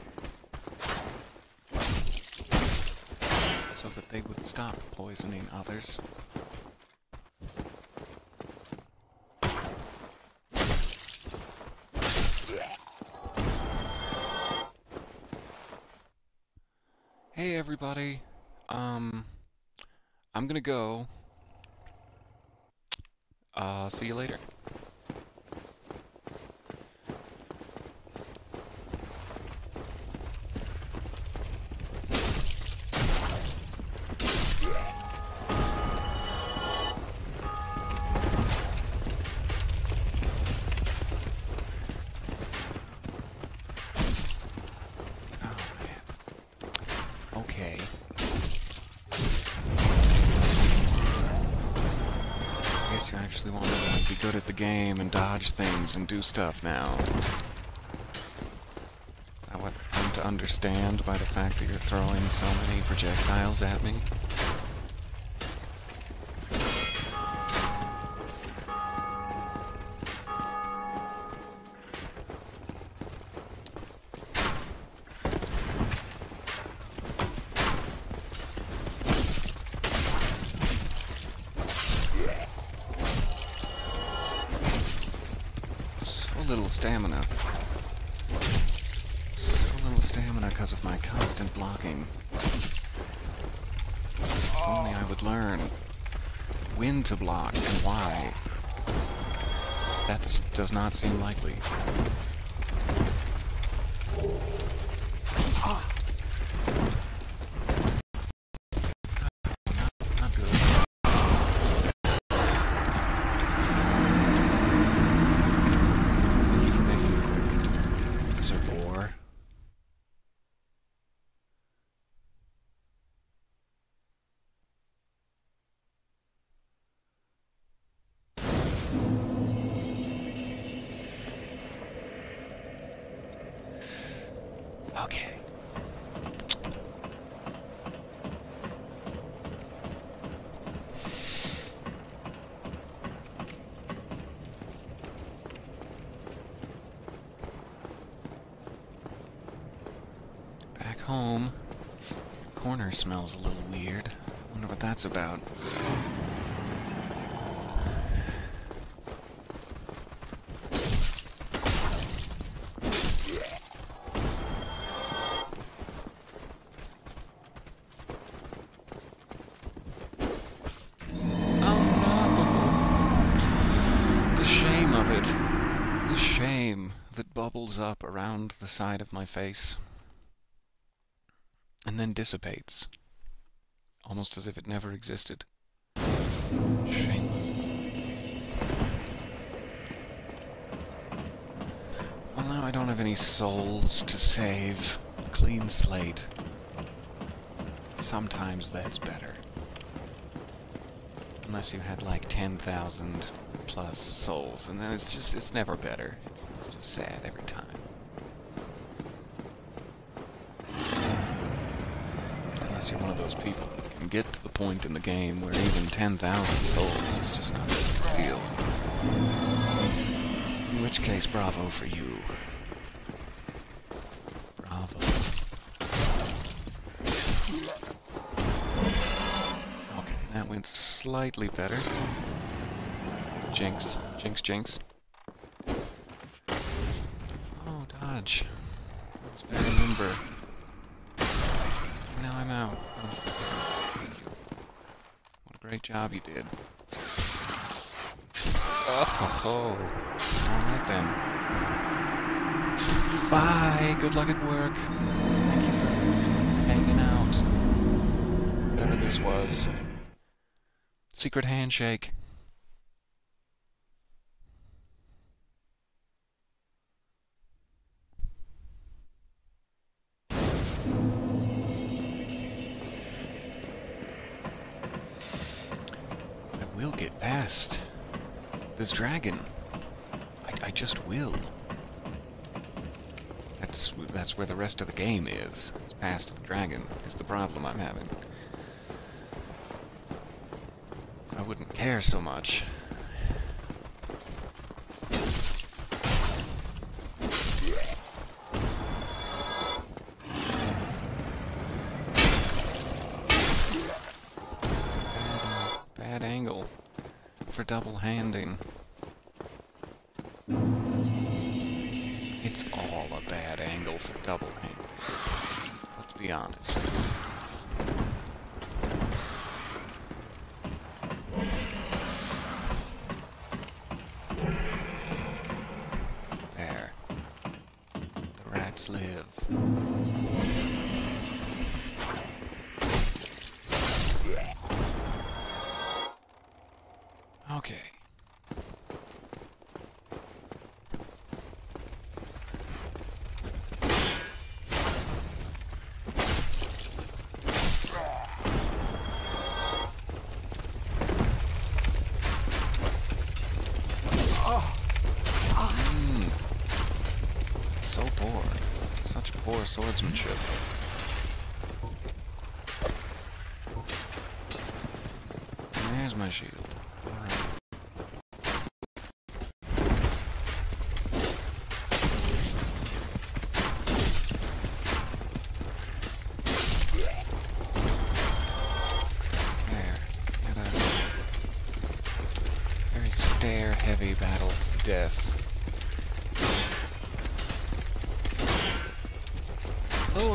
S1: So that they would stop poisoning others. Hey everybody. Um I'm gonna go. Uh see you later. Things and do stuff now. I would hunt to understand by the fact that you're throwing so many projectiles at me? Does, not seem likely. Not good. Leave me, Sir Boar. Okay. Back home. Corner smells a little weird. Wonder what that's about. Oh no! The shame of it. The shame that bubbles up around the side of my face and then dissipates, almost as if it never existed. Shameless. Well, now I don't have any souls to save. Clean slate. Sometimes that's better. Unless you had like 10,000 plus souls, and then it's just, it's never better. It's, it's just sad every time. You're one of those people that can get to the point in the game where even 10,000 souls is just not a big deal. In which case, bravo for you. Bravo. Okay, that went slightly better. Jinx. Jinx, jinx. Oh, dodge. That was very limber. I'm out. Oh, thank you. What a great job you did. Oh, oh. alright then. Bye! Good luck at work. Thank you for hanging out. Whatever this was. Secret handshake. Past this dragon. I, I just will. That's that's where the rest of the game is. It's past the dragon. Is the problem I'm having. I wouldn't care so much. For double handing. It's all a bad angle for double handing. Let's be honest.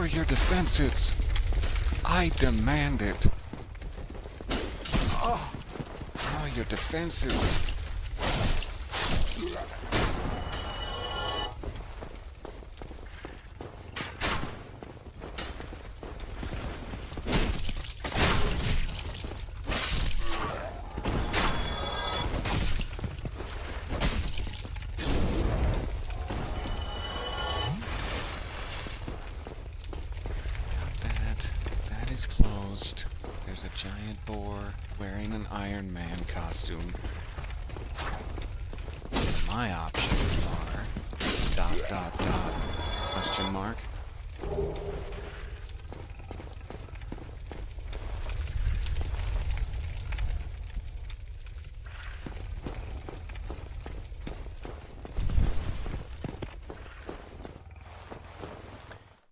S1: Your defenses. I demand it. Oh, your defenses.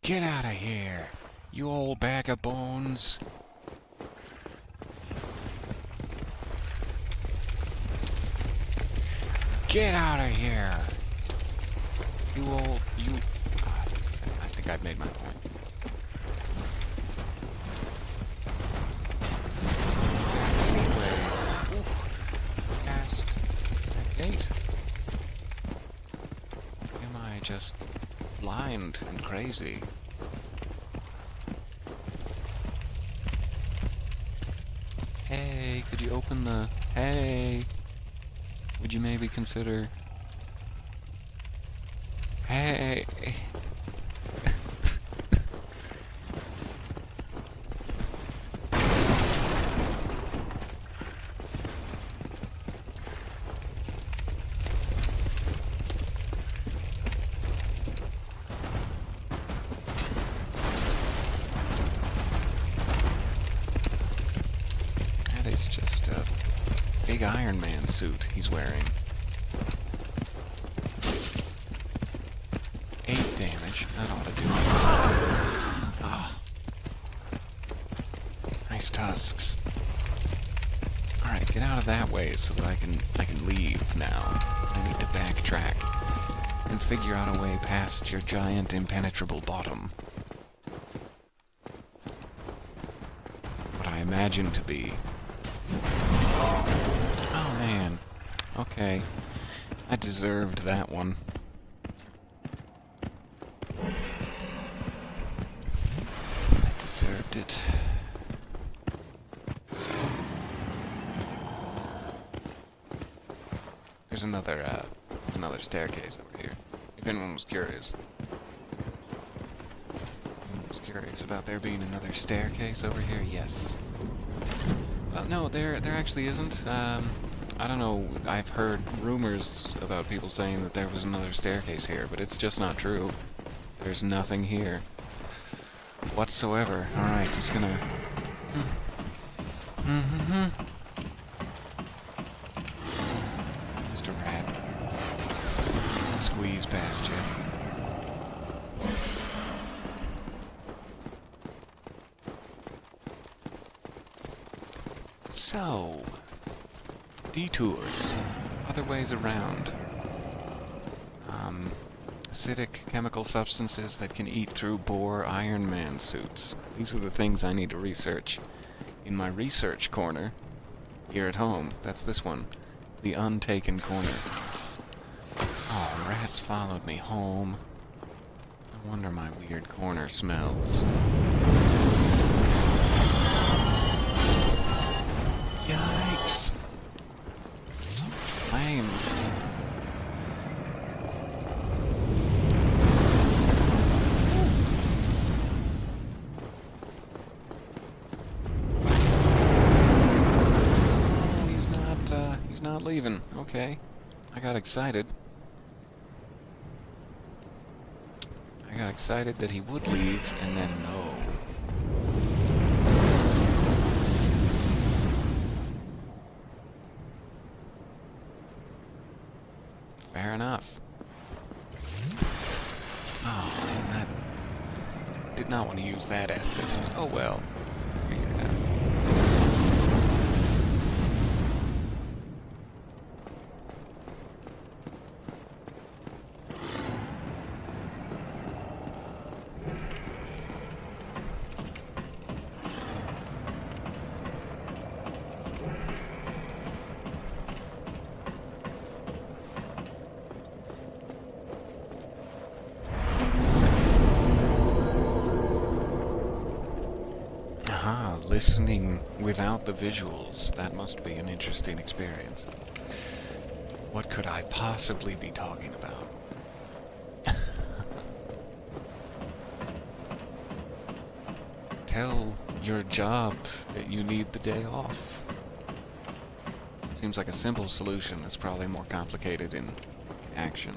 S1: Get out of here, you old bag of bones. Get out of here. You old, you... Ah, I think I've made my point. Blind and crazy? Hey, could you open the... Hey! Would you maybe consider... Hey! That is just a big Iron Man suit he's wearing. Eight damage. That ought to do it. Ah. Nice tusks. Alright, get out of that way so that I can I can leave now. I need to backtrack and figure out a way past your giant impenetrable bottom. What I imagine to be man. Okay. I deserved that one. I deserved it. There's another, uh, another staircase over here. If anyone was curious. Was curious about there being another staircase over here, yes. Well, no, there there actually isn't. Um, I don't know. I've heard rumors about people saying that there was another staircase here, but it's just not true. There's nothing here whatsoever. All right, just gonna. Mm-hmm. Mr. Rat, squeeze past you. So, detours, ways around. Um, acidic chemical substances that can eat through boar Iron Man suits. These are the things I need to research. In my research corner, here at home, that's this one, the untaken corner. Oh, rats followed me home. No wonder my weird corner smells. Flame. Oh, he's not, uh, he's not leaving. Okay. I got excited. I got excited that he would leave, and then no. Fair enough. Oh, man, that... Did not want to use that Estus, but oh well. Listening without the visuals. That must be an interesting experience. What could I possibly be talking about? Tell your job that you need the day off. Seems like a simple solution that's probably more complicated in action.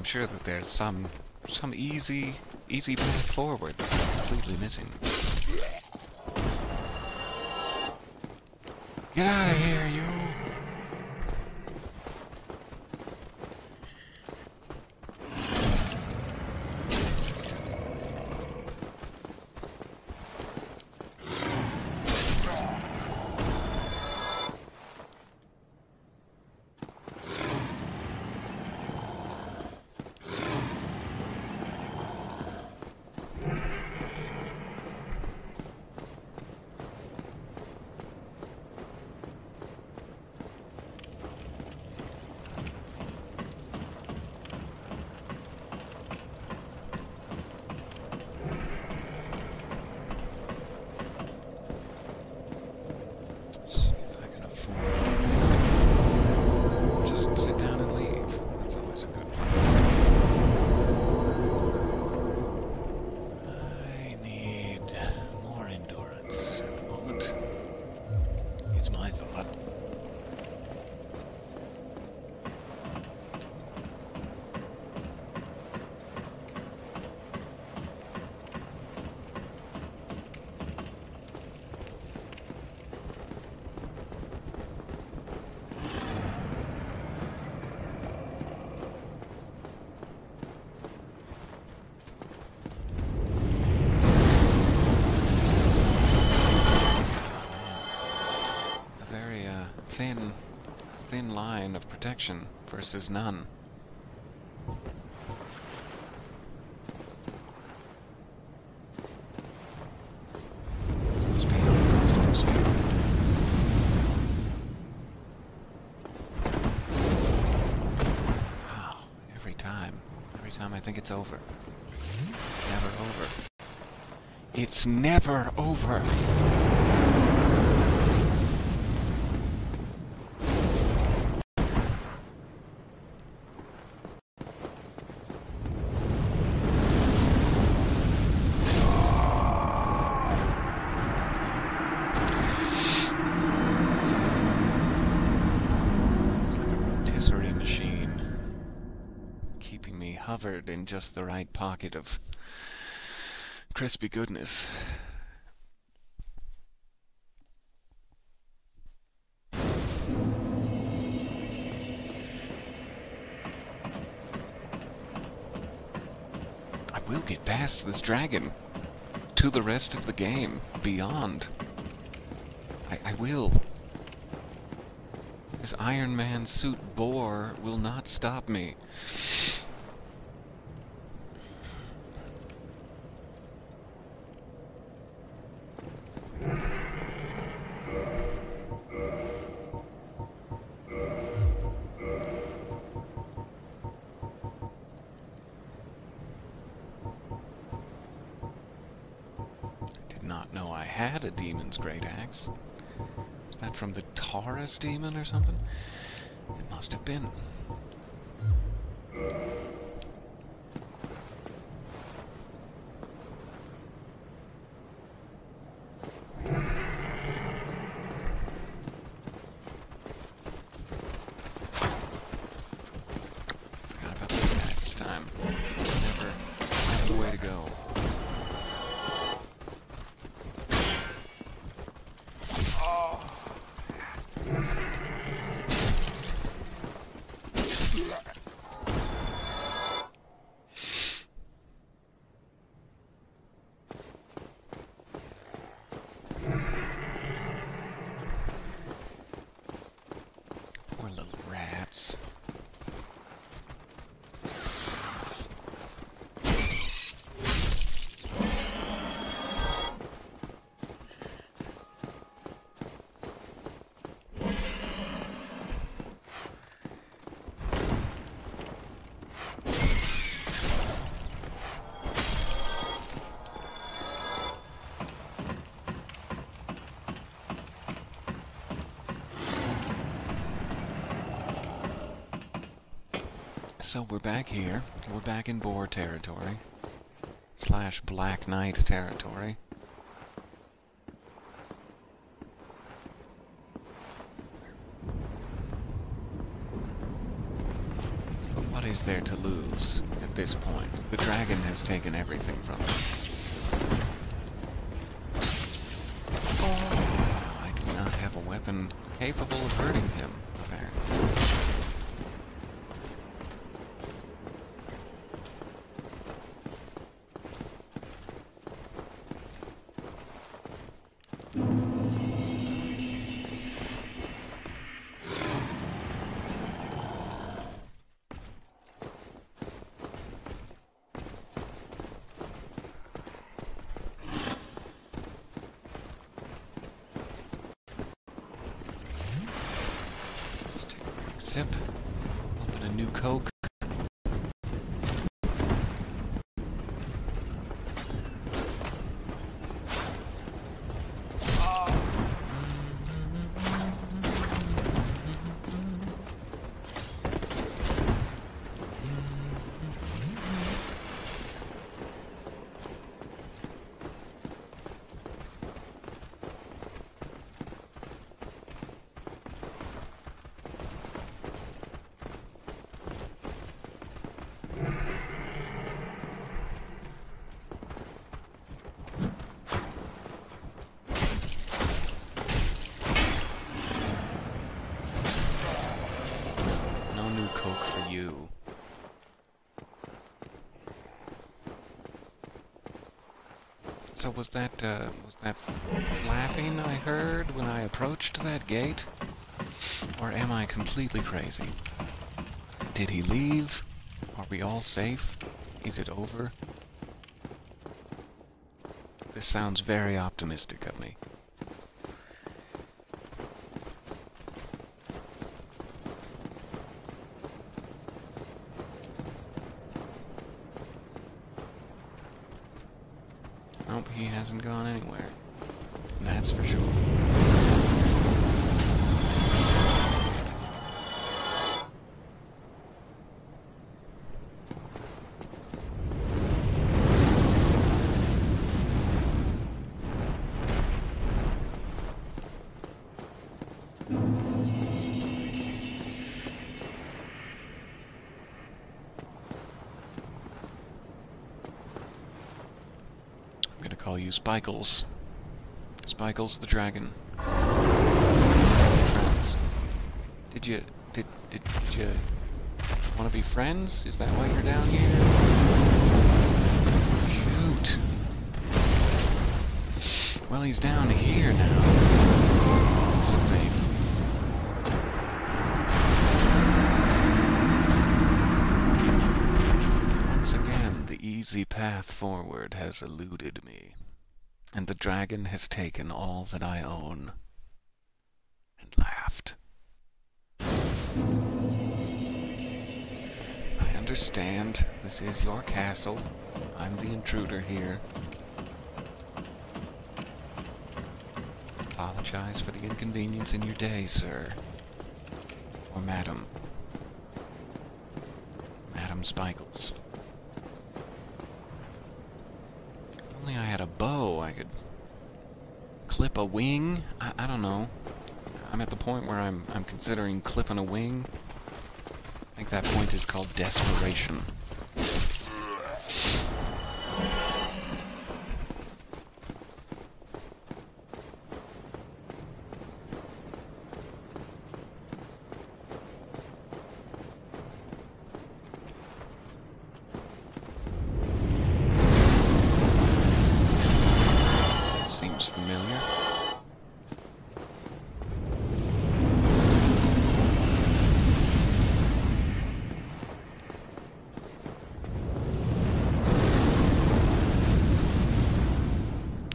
S1: I'm sure that there's some some easy easy path forward that I'm completely missing. Get out of here, you! Versus none. Every time, every time I think it's over. Never over. It's never over. Just the right pocket of crispy goodness. I will get past this dragon to the rest of the game, beyond. I, I will. This Iron Man suit bore will not stop me. Not know I had a demon's great axe. Is that from the Taurus demon or something? It must have been. So we're back here. We're back in Boar territory. Slash Black Knight territory. But what is there to lose at this point? The dragon has taken everything from us. So was that, uh, was that flapping I heard when I approached that gate? Or am I completely crazy? Did he leave? Are we all safe? Is it over? This sounds very optimistic of me. Spikles. Spikles the dragon. Friends. Did you did did, did you want to be friends? Is that why you're down here? Shoot. Well, he's down here now. Once again, the easy path forward has eluded me, and the dragon has taken all that I own, and laughed. I understand this is your castle. I'm the intruder here. apologize for the inconvenience in your day, sir. Or madam. Madam Spikles. If only I had a bow, I could clip a wing. I, I don't know. I'm at the point where I'm I'm considering clipping a wing. I think that point is called desperation. Seems familiar.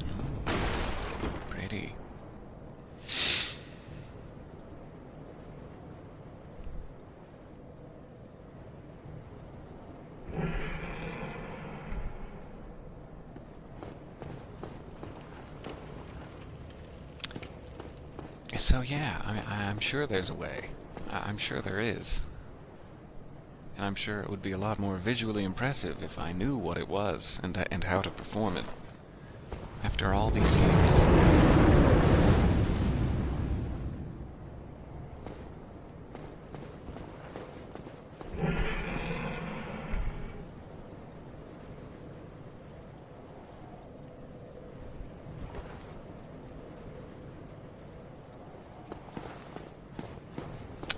S1: Ooh, Pretty. So yeah, I, I'm sure there's a way. I, I'm sure there is. And I'm sure it would be a lot more visually impressive if I knew what it was and, and how to perform it. After all these years.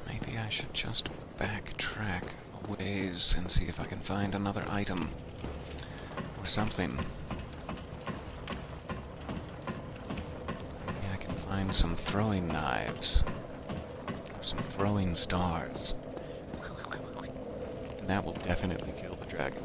S1: Maybe I should just backtrack a ways and see if I can find another item or something. Maybe I can find some throwing knives or some throwing stars. And that will definitely kill the dragon.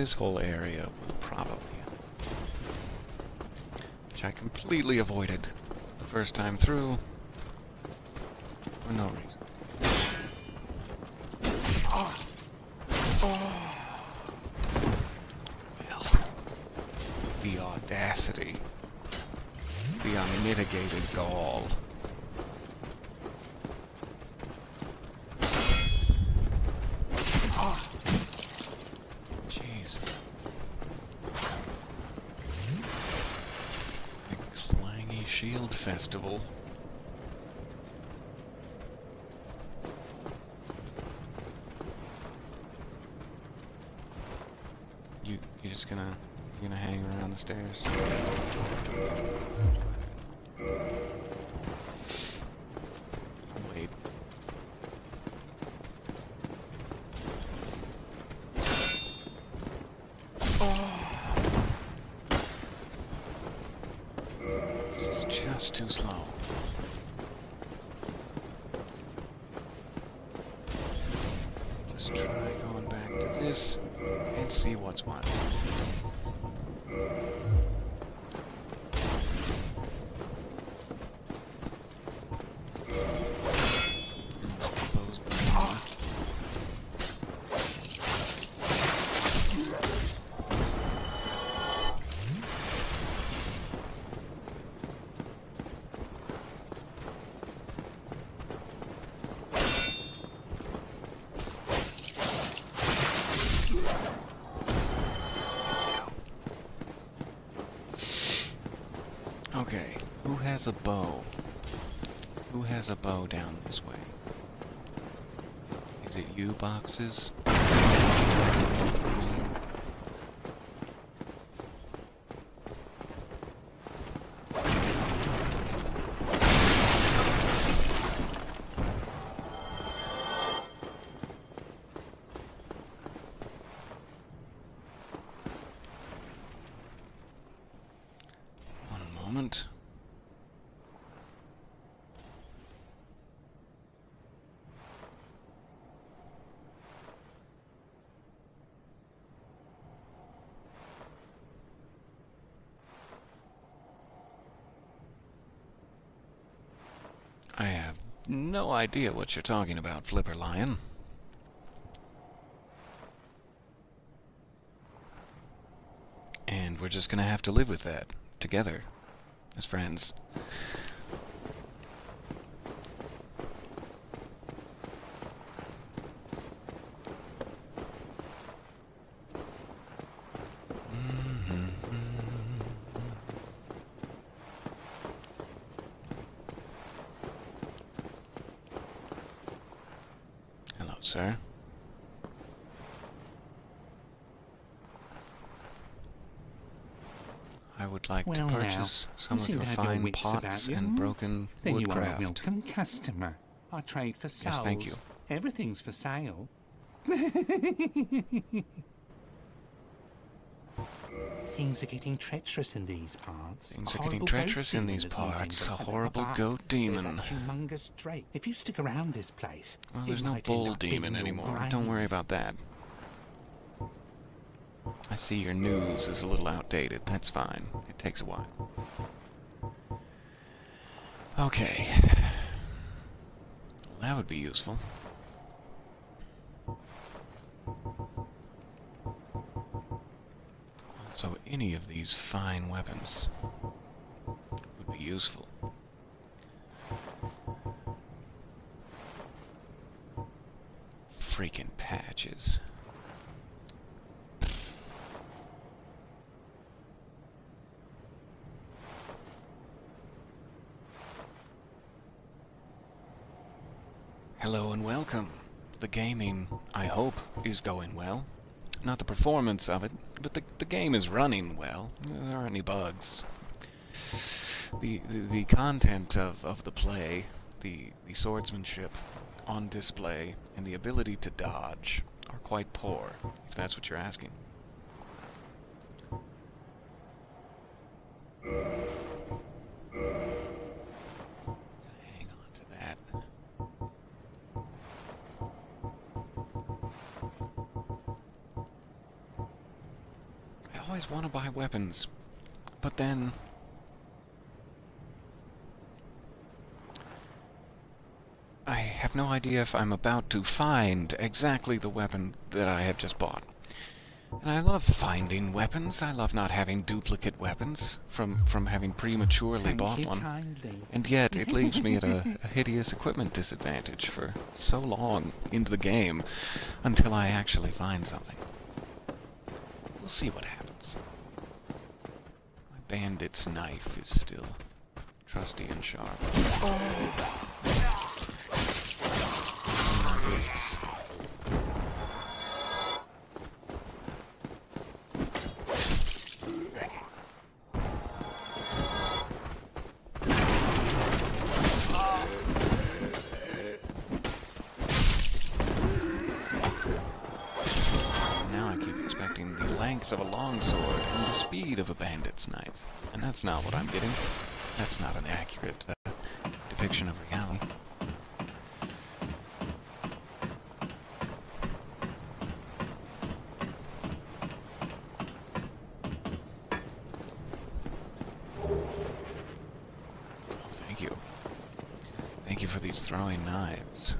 S1: This whole area will probably. Which I completely avoided the first time through for no reason. Well, the audacity, the unmitigated gall. Jeez. Big clangy shield festival. You you just gonna you gonna hang around the stairs? Wait. Just too slow. Just try going back to this and see what's what. Has a bow? Who has a bow down this way? Is it you, boxes? No idea what you're talking about, Flipper Lion. And we're just gonna have to live with that, together, as friends. Hello, sir. I would like
S6: Well,
S1: to
S6: now,
S1: purchase some
S6: you
S1: of
S6: seem
S1: your
S6: to have your
S1: fine
S6: wits about
S1: pots
S6: you,
S1: and broken
S6: Then you are a
S1: woodcraft.
S6: welcome customer. I trade for souls.
S1: Yes, thank you.
S6: Everything's for sale. Things are getting treacherous in these parts.
S1: Things are getting treacherous in these parts. A horrible goat
S6: There's
S1: demon.
S6: that humongous drake. If you stick around this place,
S1: Well, there's no bull demon anymore. Don't worry about that. I see your news is a little outdated. That's fine. It takes a while. Okay. Well, that would be useful. Also, any of these fine weapons would be useful. Freaking patches. Hello and welcome. The gaming, I hope, is going well. Not the performance of it, but the, the game is running well. There aren't any bugs. The, the, the content of, of the play, the, the swordsmanship on display, and the ability to dodge are quite poor, if that's what you're asking. Weapons, but then I have no idea if I'm about to find exactly the weapon that I have just bought. And I love finding weapons. I love not having duplicate weapons from from having prematurely
S6: Thank
S1: bought one.
S6: kindly.
S1: And yet, it leaves me at a, a hideous equipment disadvantage for so long into the game until I actually find something. We'll see what happens. Bandit's knife is still trusty and sharp. Oh, not uh, depiction of reality. Oh, thank you. Thank you for these throwing knives.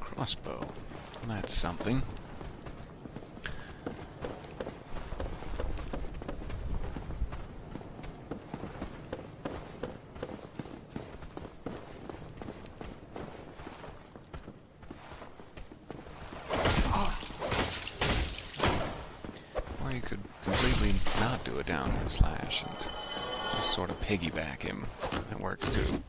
S1: Crossbow. That's Or you could completely not do a downward slash and just sort of piggyback him. That works too.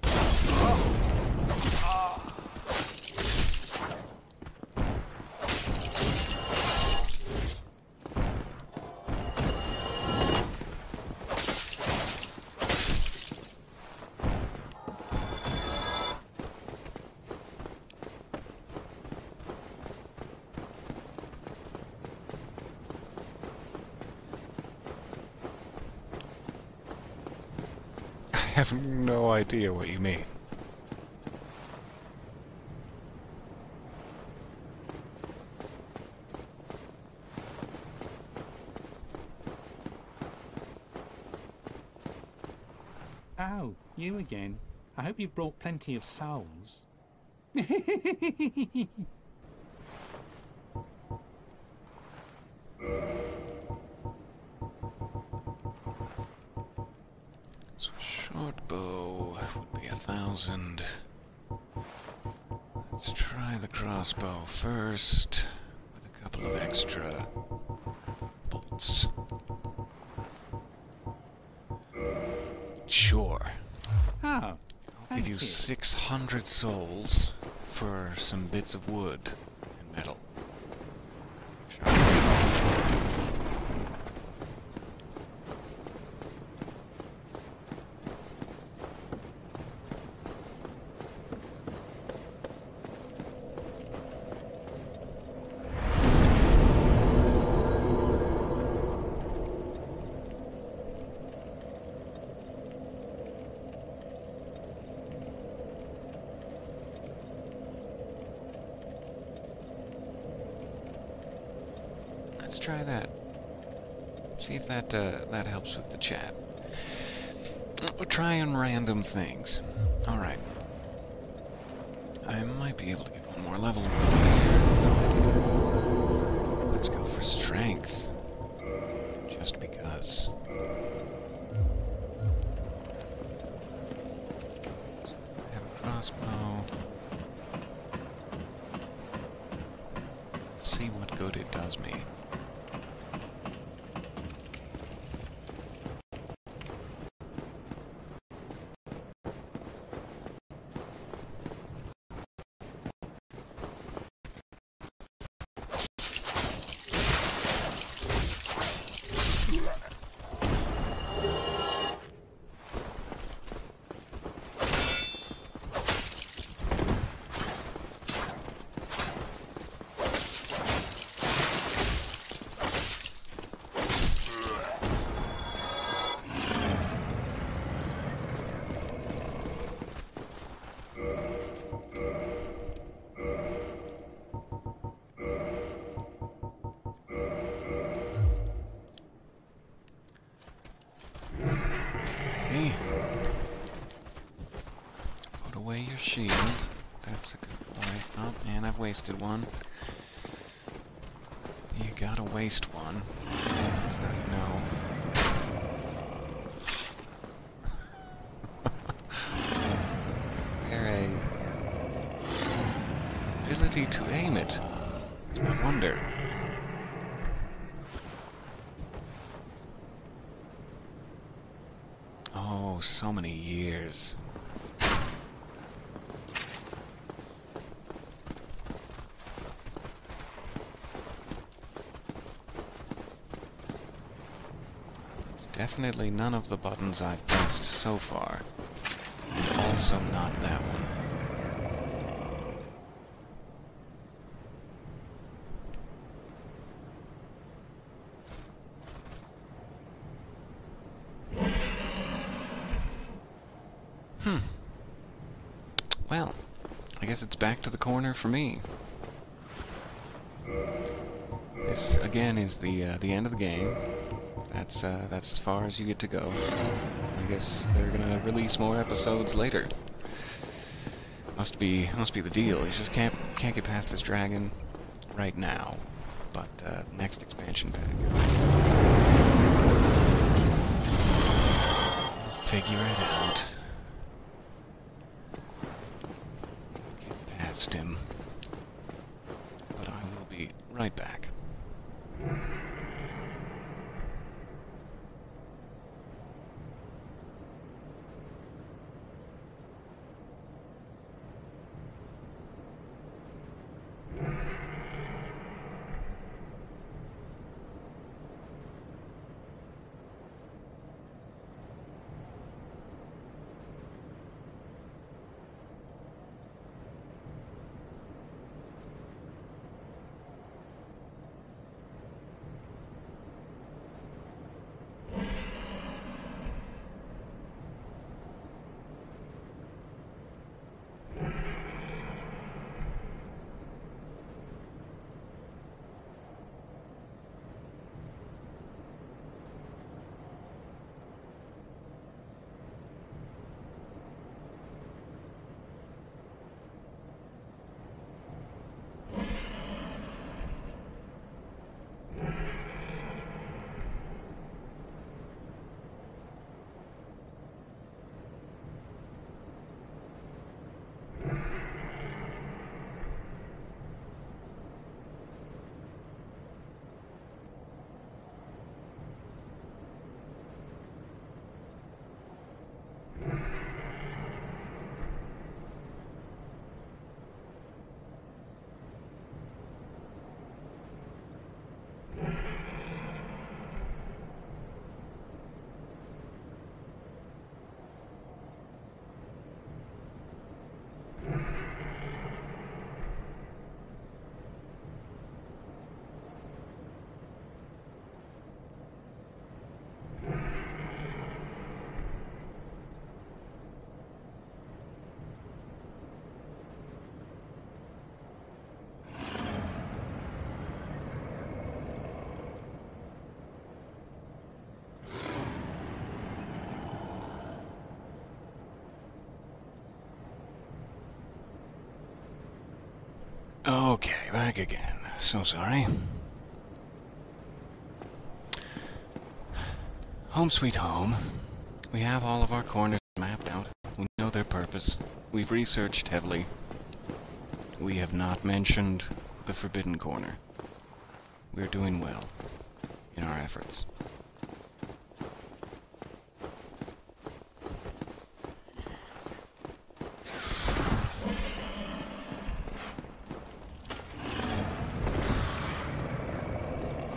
S1: Have no idea what you mean.
S6: Oh, you again. I hope you've brought plenty of souls.
S1: first with a couple of extra bolts. Sure.
S6: Oh,
S1: I'll give you
S6: you.
S1: 600 souls for some bits of wood and metal. Sure. Let's try that. See if that uh, that helps with the chat. We're trying random things. All right. I might be able to get one more level. Let's go for strength. Just because. So I have a crossbow. Let's see what good it does me. Wasted one. You gotta waste one. You. Is there a ability to aim it? I wonder. Oh, so many years. It's definitely none of the buttons I've pressed so far. And also not that one. Hmm. Well, I guess it's back to the corner for me. This again is the uh, the end of the game. That's uh, that's as far as you get to go. I guess they're gonna release more episodes later. Must be must be the deal. You just can't can't get past this dragon right now. But uh, next expansion pack. Figure it out. Again. So sorry. Home sweet home. We have all of our corners mapped out. We know their purpose. We've researched heavily. We have not mentioned the Forbidden Corner. We're doing well in our efforts.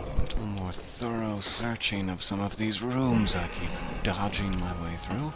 S1: A little more thorough searching of some of these rooms I keep dodging my way through.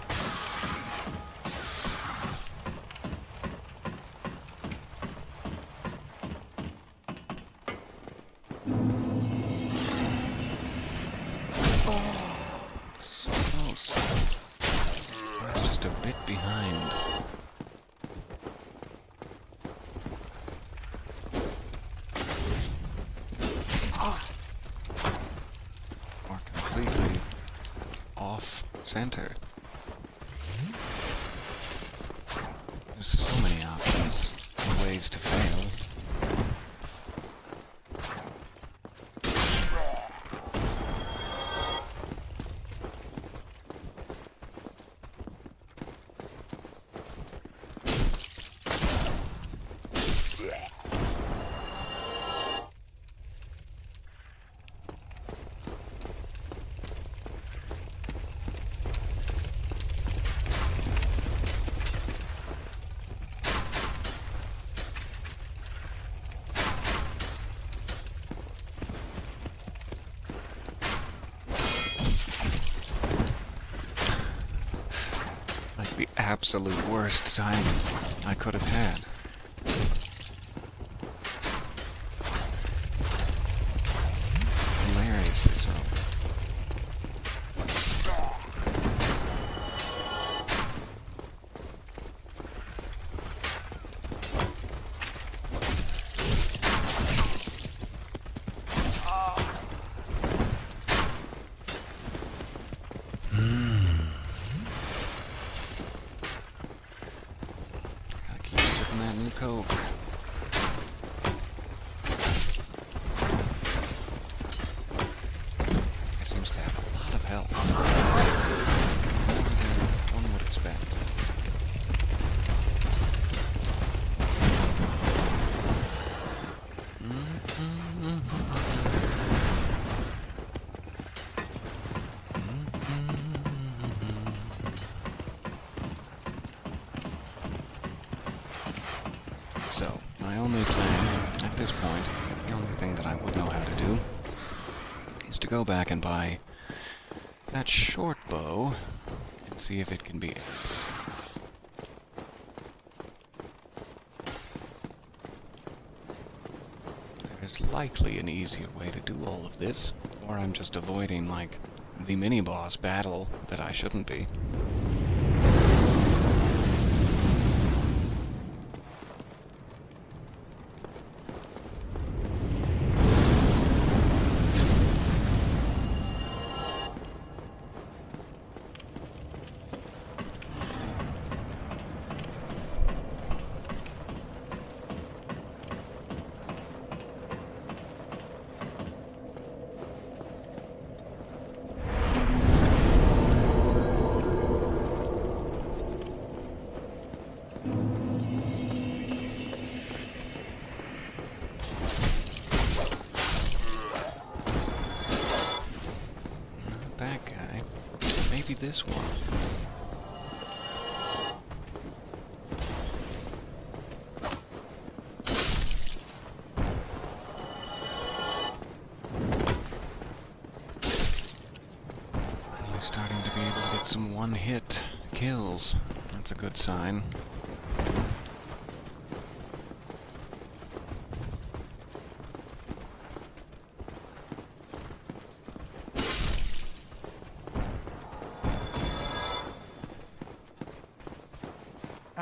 S1: Absolute worst time I could have had. Go back and buy that short bow and see if it can be. There's likely an easier way to do all of this, or I'm just avoiding, like, the mini boss battle that I shouldn't be. This one. Finally starting to be able to get some one-hit kills. That's a good sign.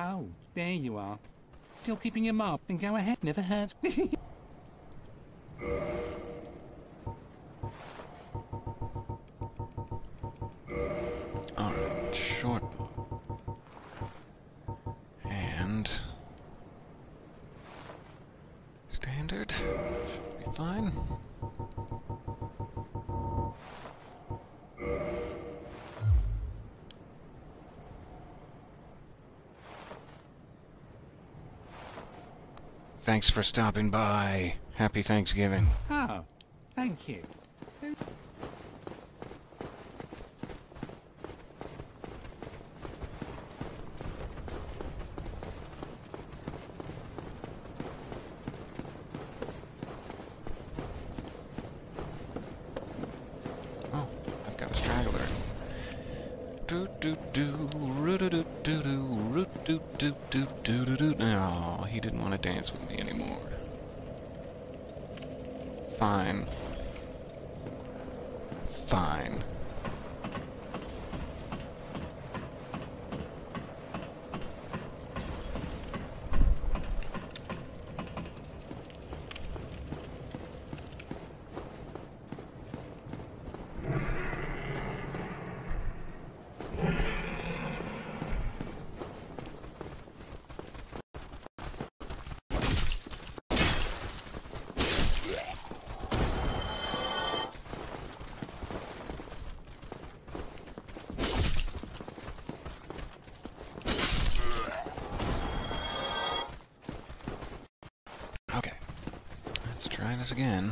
S6: Oh, there you are. Still keeping your mark? Then go ahead, never hurts.
S1: Thanks for stopping by. Happy Thanksgiving.
S6: Oh, thank you.
S1: Oh, I've got a straggler. Do do do roo do do do do roo do do do do do do. No, he didn't want to dance with me anymore. Fine. Fine. Okay. Let's try this again.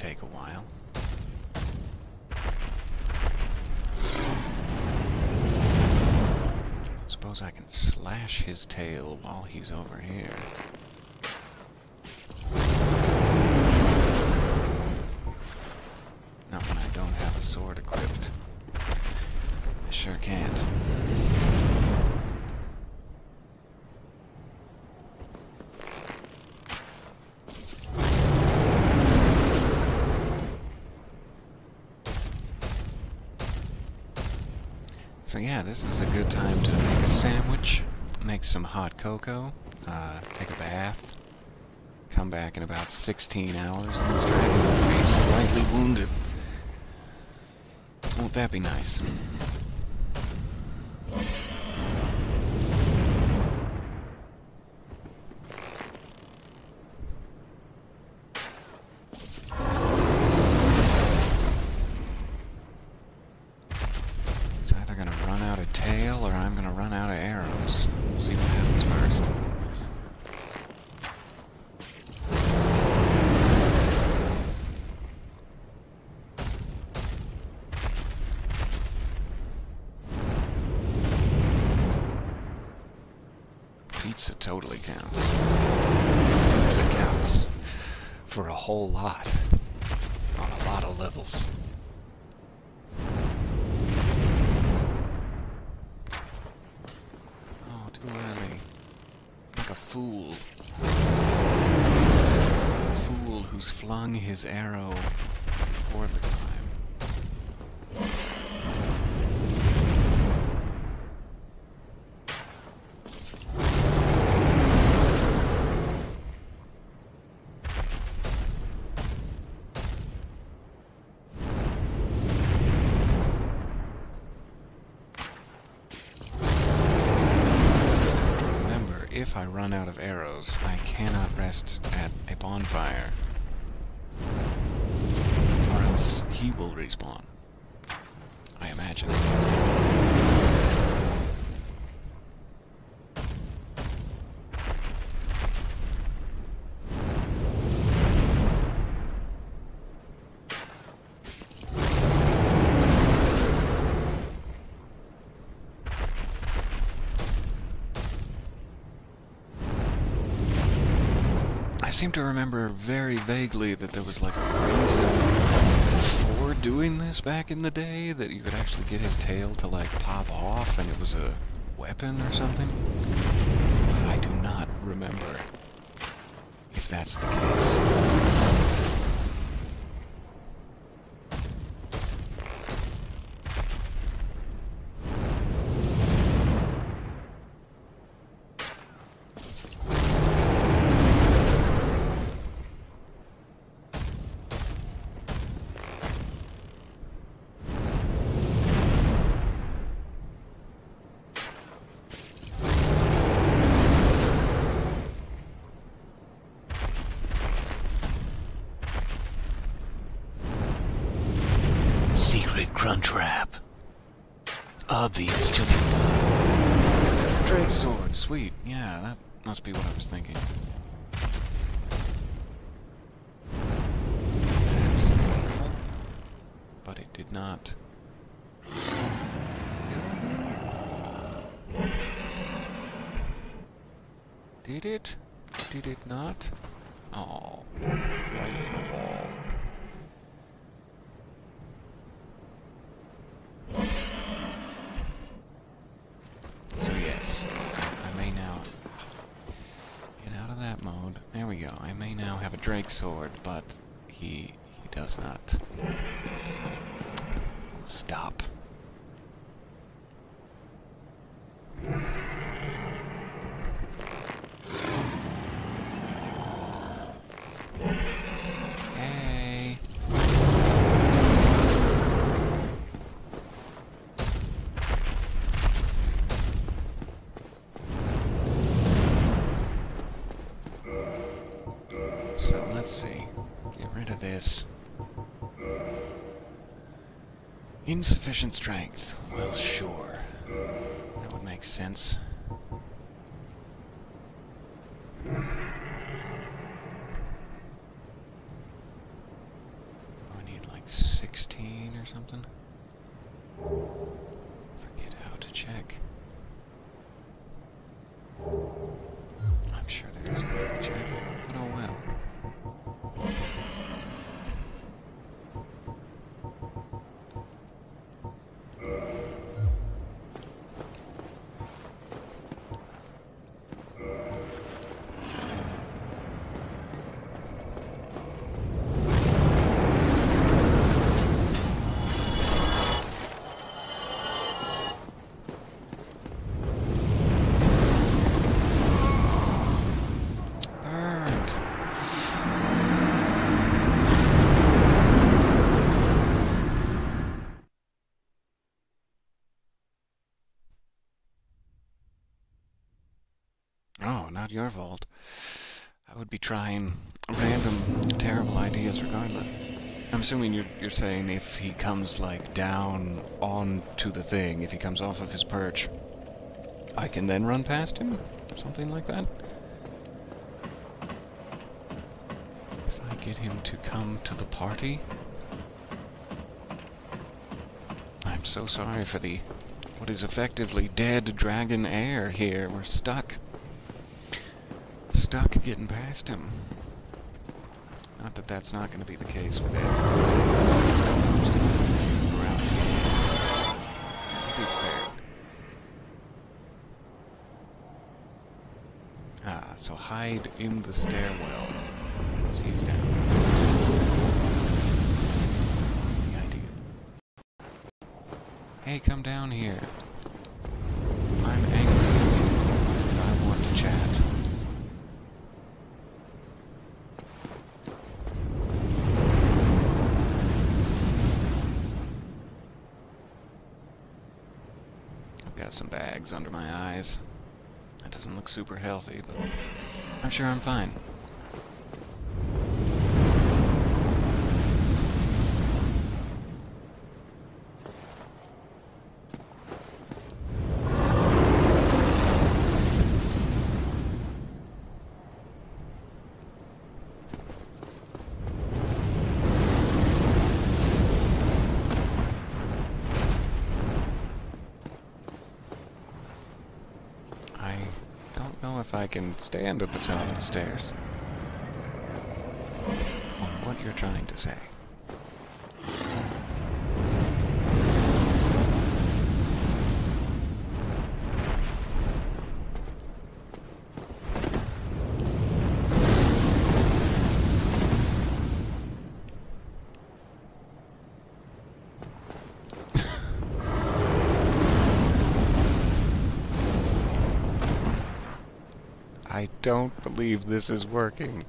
S1: Take a while. Suppose I can slash his tail while he's over here. Not when I don't have a sword equipped. I sure can't. So yeah, this is a good time to make a sandwich, make some hot cocoa, uh, take a bath, come back in about 16 hours, and this dragon will be slightly wounded. Won't that be nice? For a whole lot. On a lot of levels. Oh, too early. Like a fool. A fool who's flung his arrow run out of arrows, I cannot rest at a bonfire. Or else he will respawn. I imagine. Seem to remember very vaguely that there was like a reason for doing this back in the day, that you could actually get his tail to like pop off and it was a weapon or something. I do not remember if that's the case. Secret Crunchwrap. Obvious chili. Drake sword, sweet. Yeah, that must be what I was thinking. That's helpful, But it did not. Did it? Did it not? Oh, right in the wall. So yes, I may now get out of that mode. There we go. I may now have a Drake sword, but he he does not stop. Insufficient strength. Well, sure. That would make sense. Not your fault. I would be trying random terrible ideas regardless. I'm assuming you're, you're saying if he comes like down onto the thing, if he comes off of his perch, I can then run past him? Something like that? If I get him to come to the party? I'm so sorry for the what is effectively dead dragon air here. We're stuck. Stuck getting past him. Not that that's not going to be the case with fair. Ah, so hide in the stairwell. Once he's down. That's the idea. Hey, come down here. I'm angry. and I want to chat. I've got under my eyes. That doesn't look super healthy, but I'm sure I'm fine. stand at the top of the stairs. What you're trying to say. Don't believe this is working.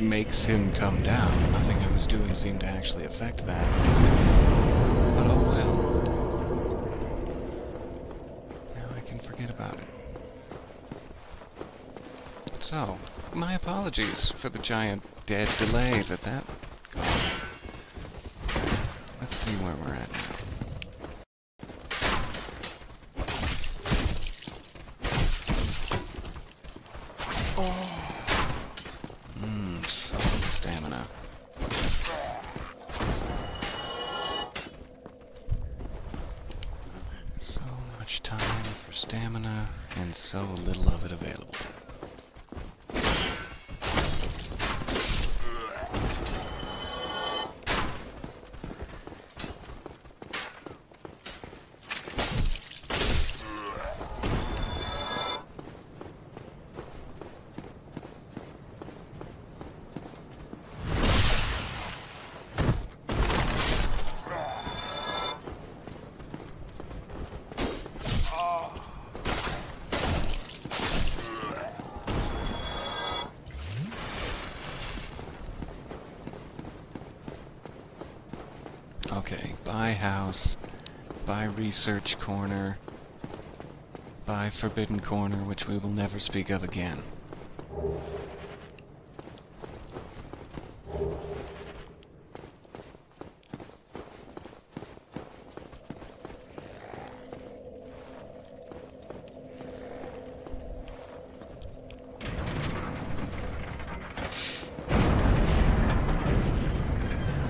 S1: Makes him come down. Nothing I was doing seemed to actually affect that. But oh well. Now I can forget about it. So, my apologies for the giant dead delay that that caused. Research corner, by forbidden corner, which we will never speak of again.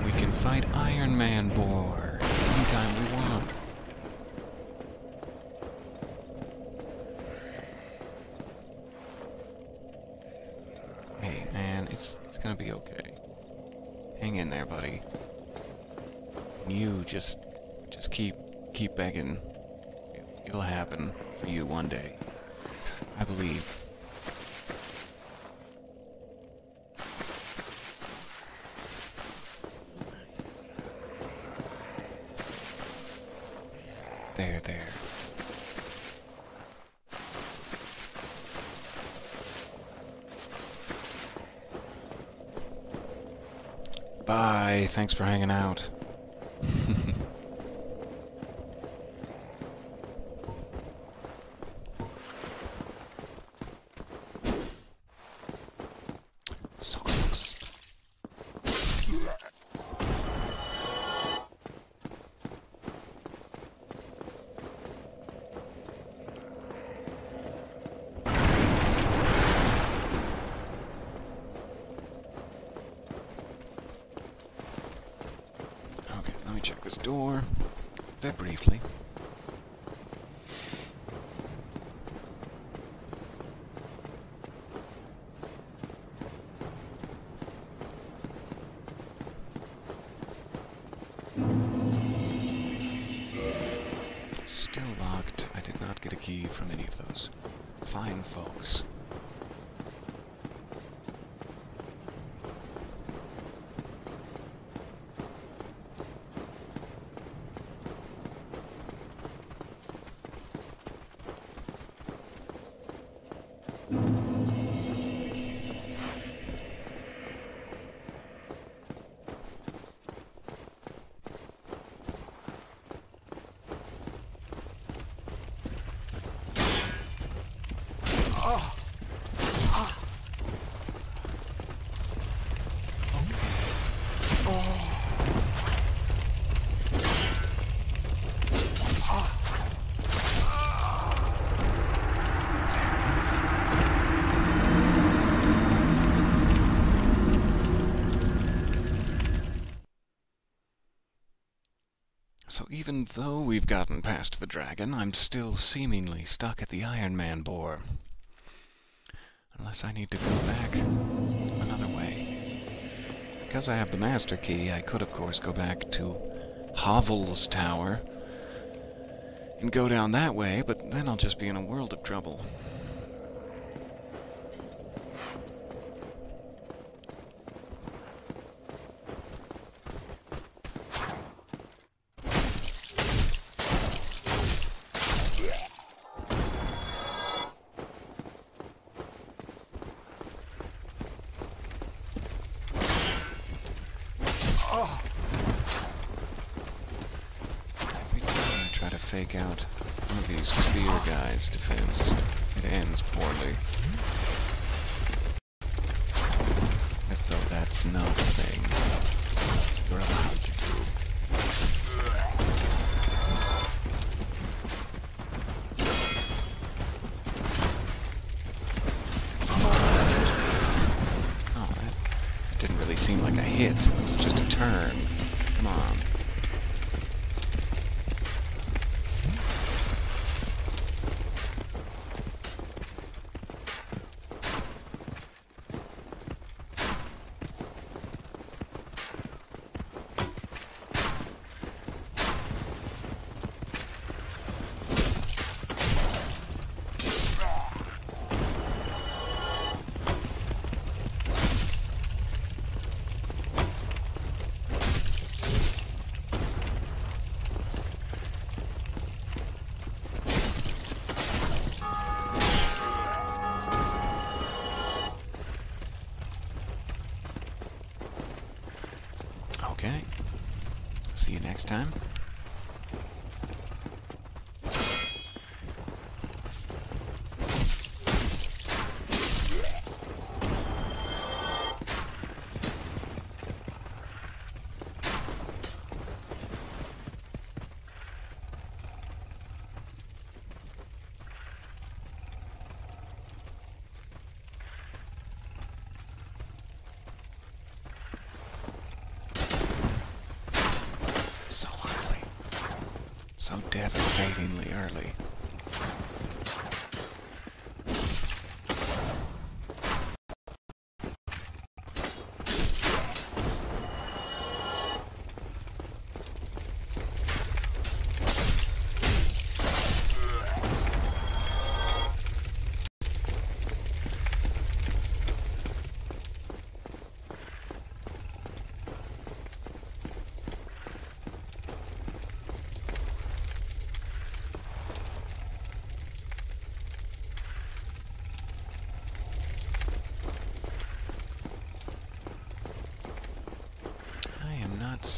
S1: We can fight Iron Man Boar anytime we want. Hey, man, it's it's gonna be okay. Hang in there, buddy. You just just keep keep begging. It, it'll happen for you one day. I believe. There, there. Bye. Thanks for hanging out. Even though we've gotten past the dragon, I'm still seemingly stuck at the Iron Man bore. Unless I need to go back another way. Because I have the master key, I could of course go back to Havel's tower and go down that way, but then I'll just be in a world of trouble.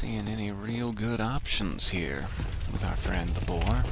S1: Seeing any real good options here with our friend the boar.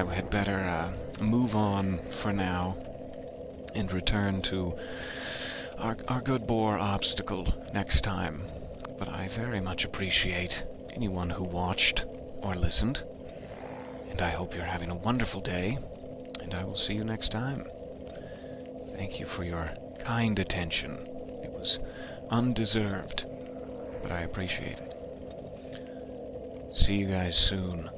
S1: I had better uh, move on for now and return to our, our good boar obstacle next time. But I very much appreciate anyone who watched or listened. And I hope you're having a wonderful day. And I will see you next time. Thank you for your kind attention. It was undeserved, but I appreciate it. See you guys soon.